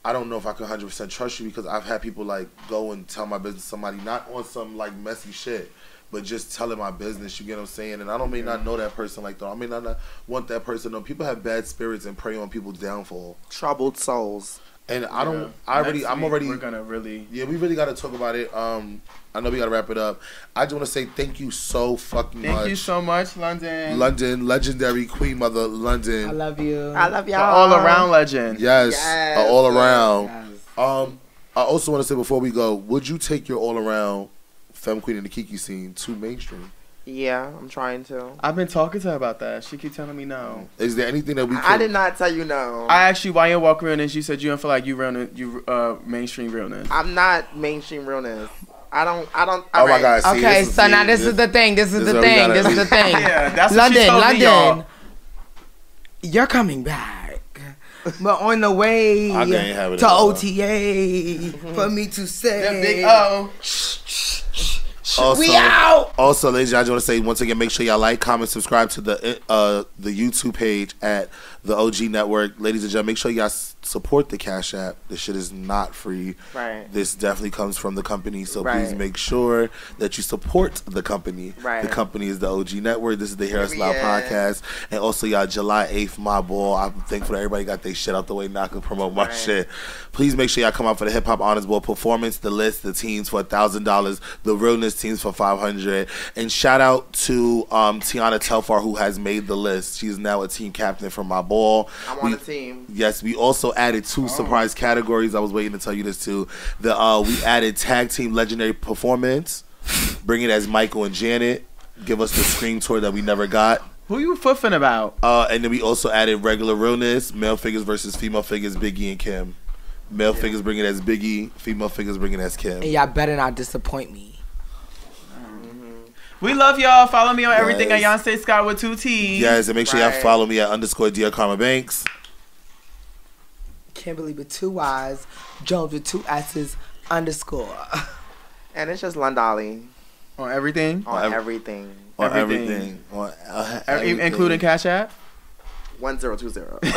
I don't know if I can hundred percent trust you because I've had people like go and tell my business to somebody not on some like messy shit, but just telling my business. You get what I'm saying? And I don't may not know that person like that. I may not not want that person. No, people have bad spirits and prey on people's downfall. Troubled souls. And I don't. Yeah. I already. Next I'm week, already. We're gonna really. Yeah, we really got to talk about it. Um, I know we got to wrap it up. I just want to say thank you so fucking Thank much. you so much, London. London, legendary Queen Mother, London. I love you. I love y'all. all around legend. Yes, Yes. uh, all around. Yes. Um, I also want to say before we go, would you take your all around femme queen in the Kiki scene to mainstream? Yeah, I'm trying to. I've been talking to her about that. She keep telling me no. Is there anything that we? Can, I I did not tell you no. I asked you why you walk around and You said you don't feel like you realness, you uh mainstream realness. I'm not mainstream realness. I don't. I don't. Oh my. God! see, Okay, this so see, now this is the thing. This is this the is what we thing. gotta- This is the thing. Yeah, that's what London, she told me, y'all. London. You're coming back. But on the way I can't have it to at all. OTA for me to say Them big oh. Also, we out. Also, ladies and gentlemen, I just want to say once again, make sure y'all like, comment, subscribe to the uh the YouTube page at the OG Network. Ladies and gentlemen, make sure y'all support the Cash App. This shit is not free. Right. This definitely comes from the company, so please make sure that you support the company. Right. The company is the OG Network. This is the Hear Us Loud podcast, and also y'all July eighth, my ball. I'm thankful that everybody got their shit out the way. Now I can promote my Right. shit. Please make sure y'all come out for the Hip Hop Honors Ball performance. The list, the teams for thousand dollars, the realness teams for five hundred, and shout out to um, Tiana Telfar who has made the list. She's now a team captain for my ball. I'm on We- the team. Yes, we also added two surprise categories. I was waiting to tell you this too. The uh, we added tag team legendary performance. Bring it as Michael and Janet. Give us the scream tour that we never got. Who you foofing about? Uh, and then we also added regular realness, male figures versus female figures, Biggie and Kim. Male figures bring it as Biggie, female figures bring it as Kim. And y'all better not disappoint me. We love y'all. Follow me on everything at Yes. Yonce Scott with two T's. Yes, and make sure y'all follow me at underscore Dear Karma Banks. Kimberly with two Y's, Jones with two S's, underscore. And it's just Londolly On everything, on ev- everything. On Everything. everything. On, uh, everything. including Cash App. One zero two zero.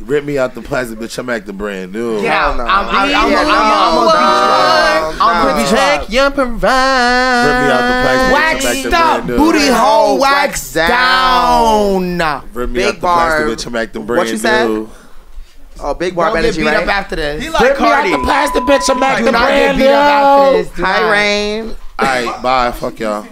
Rip me out the plastic, bitch. I'm acting brand new. Get out. no. I'm, I'm, I'm, Yeah, I'm, no, I'm, I'm, no, I'm, no, I'm, no. I'm, your provide. Rip me out the plastic, bitch. I'm Waxed acting brand new. booty hole Wax waxed down. down. Rip me Big out the plastic, bar. bitch. I'm acting brand What you said? new. Oh, big barb Don't get energy, beat up after this. He like Cardi. plastic bitch, I'm Do not get beat up after this. Do Hi. Rain. All right, bye. Fuck y'all.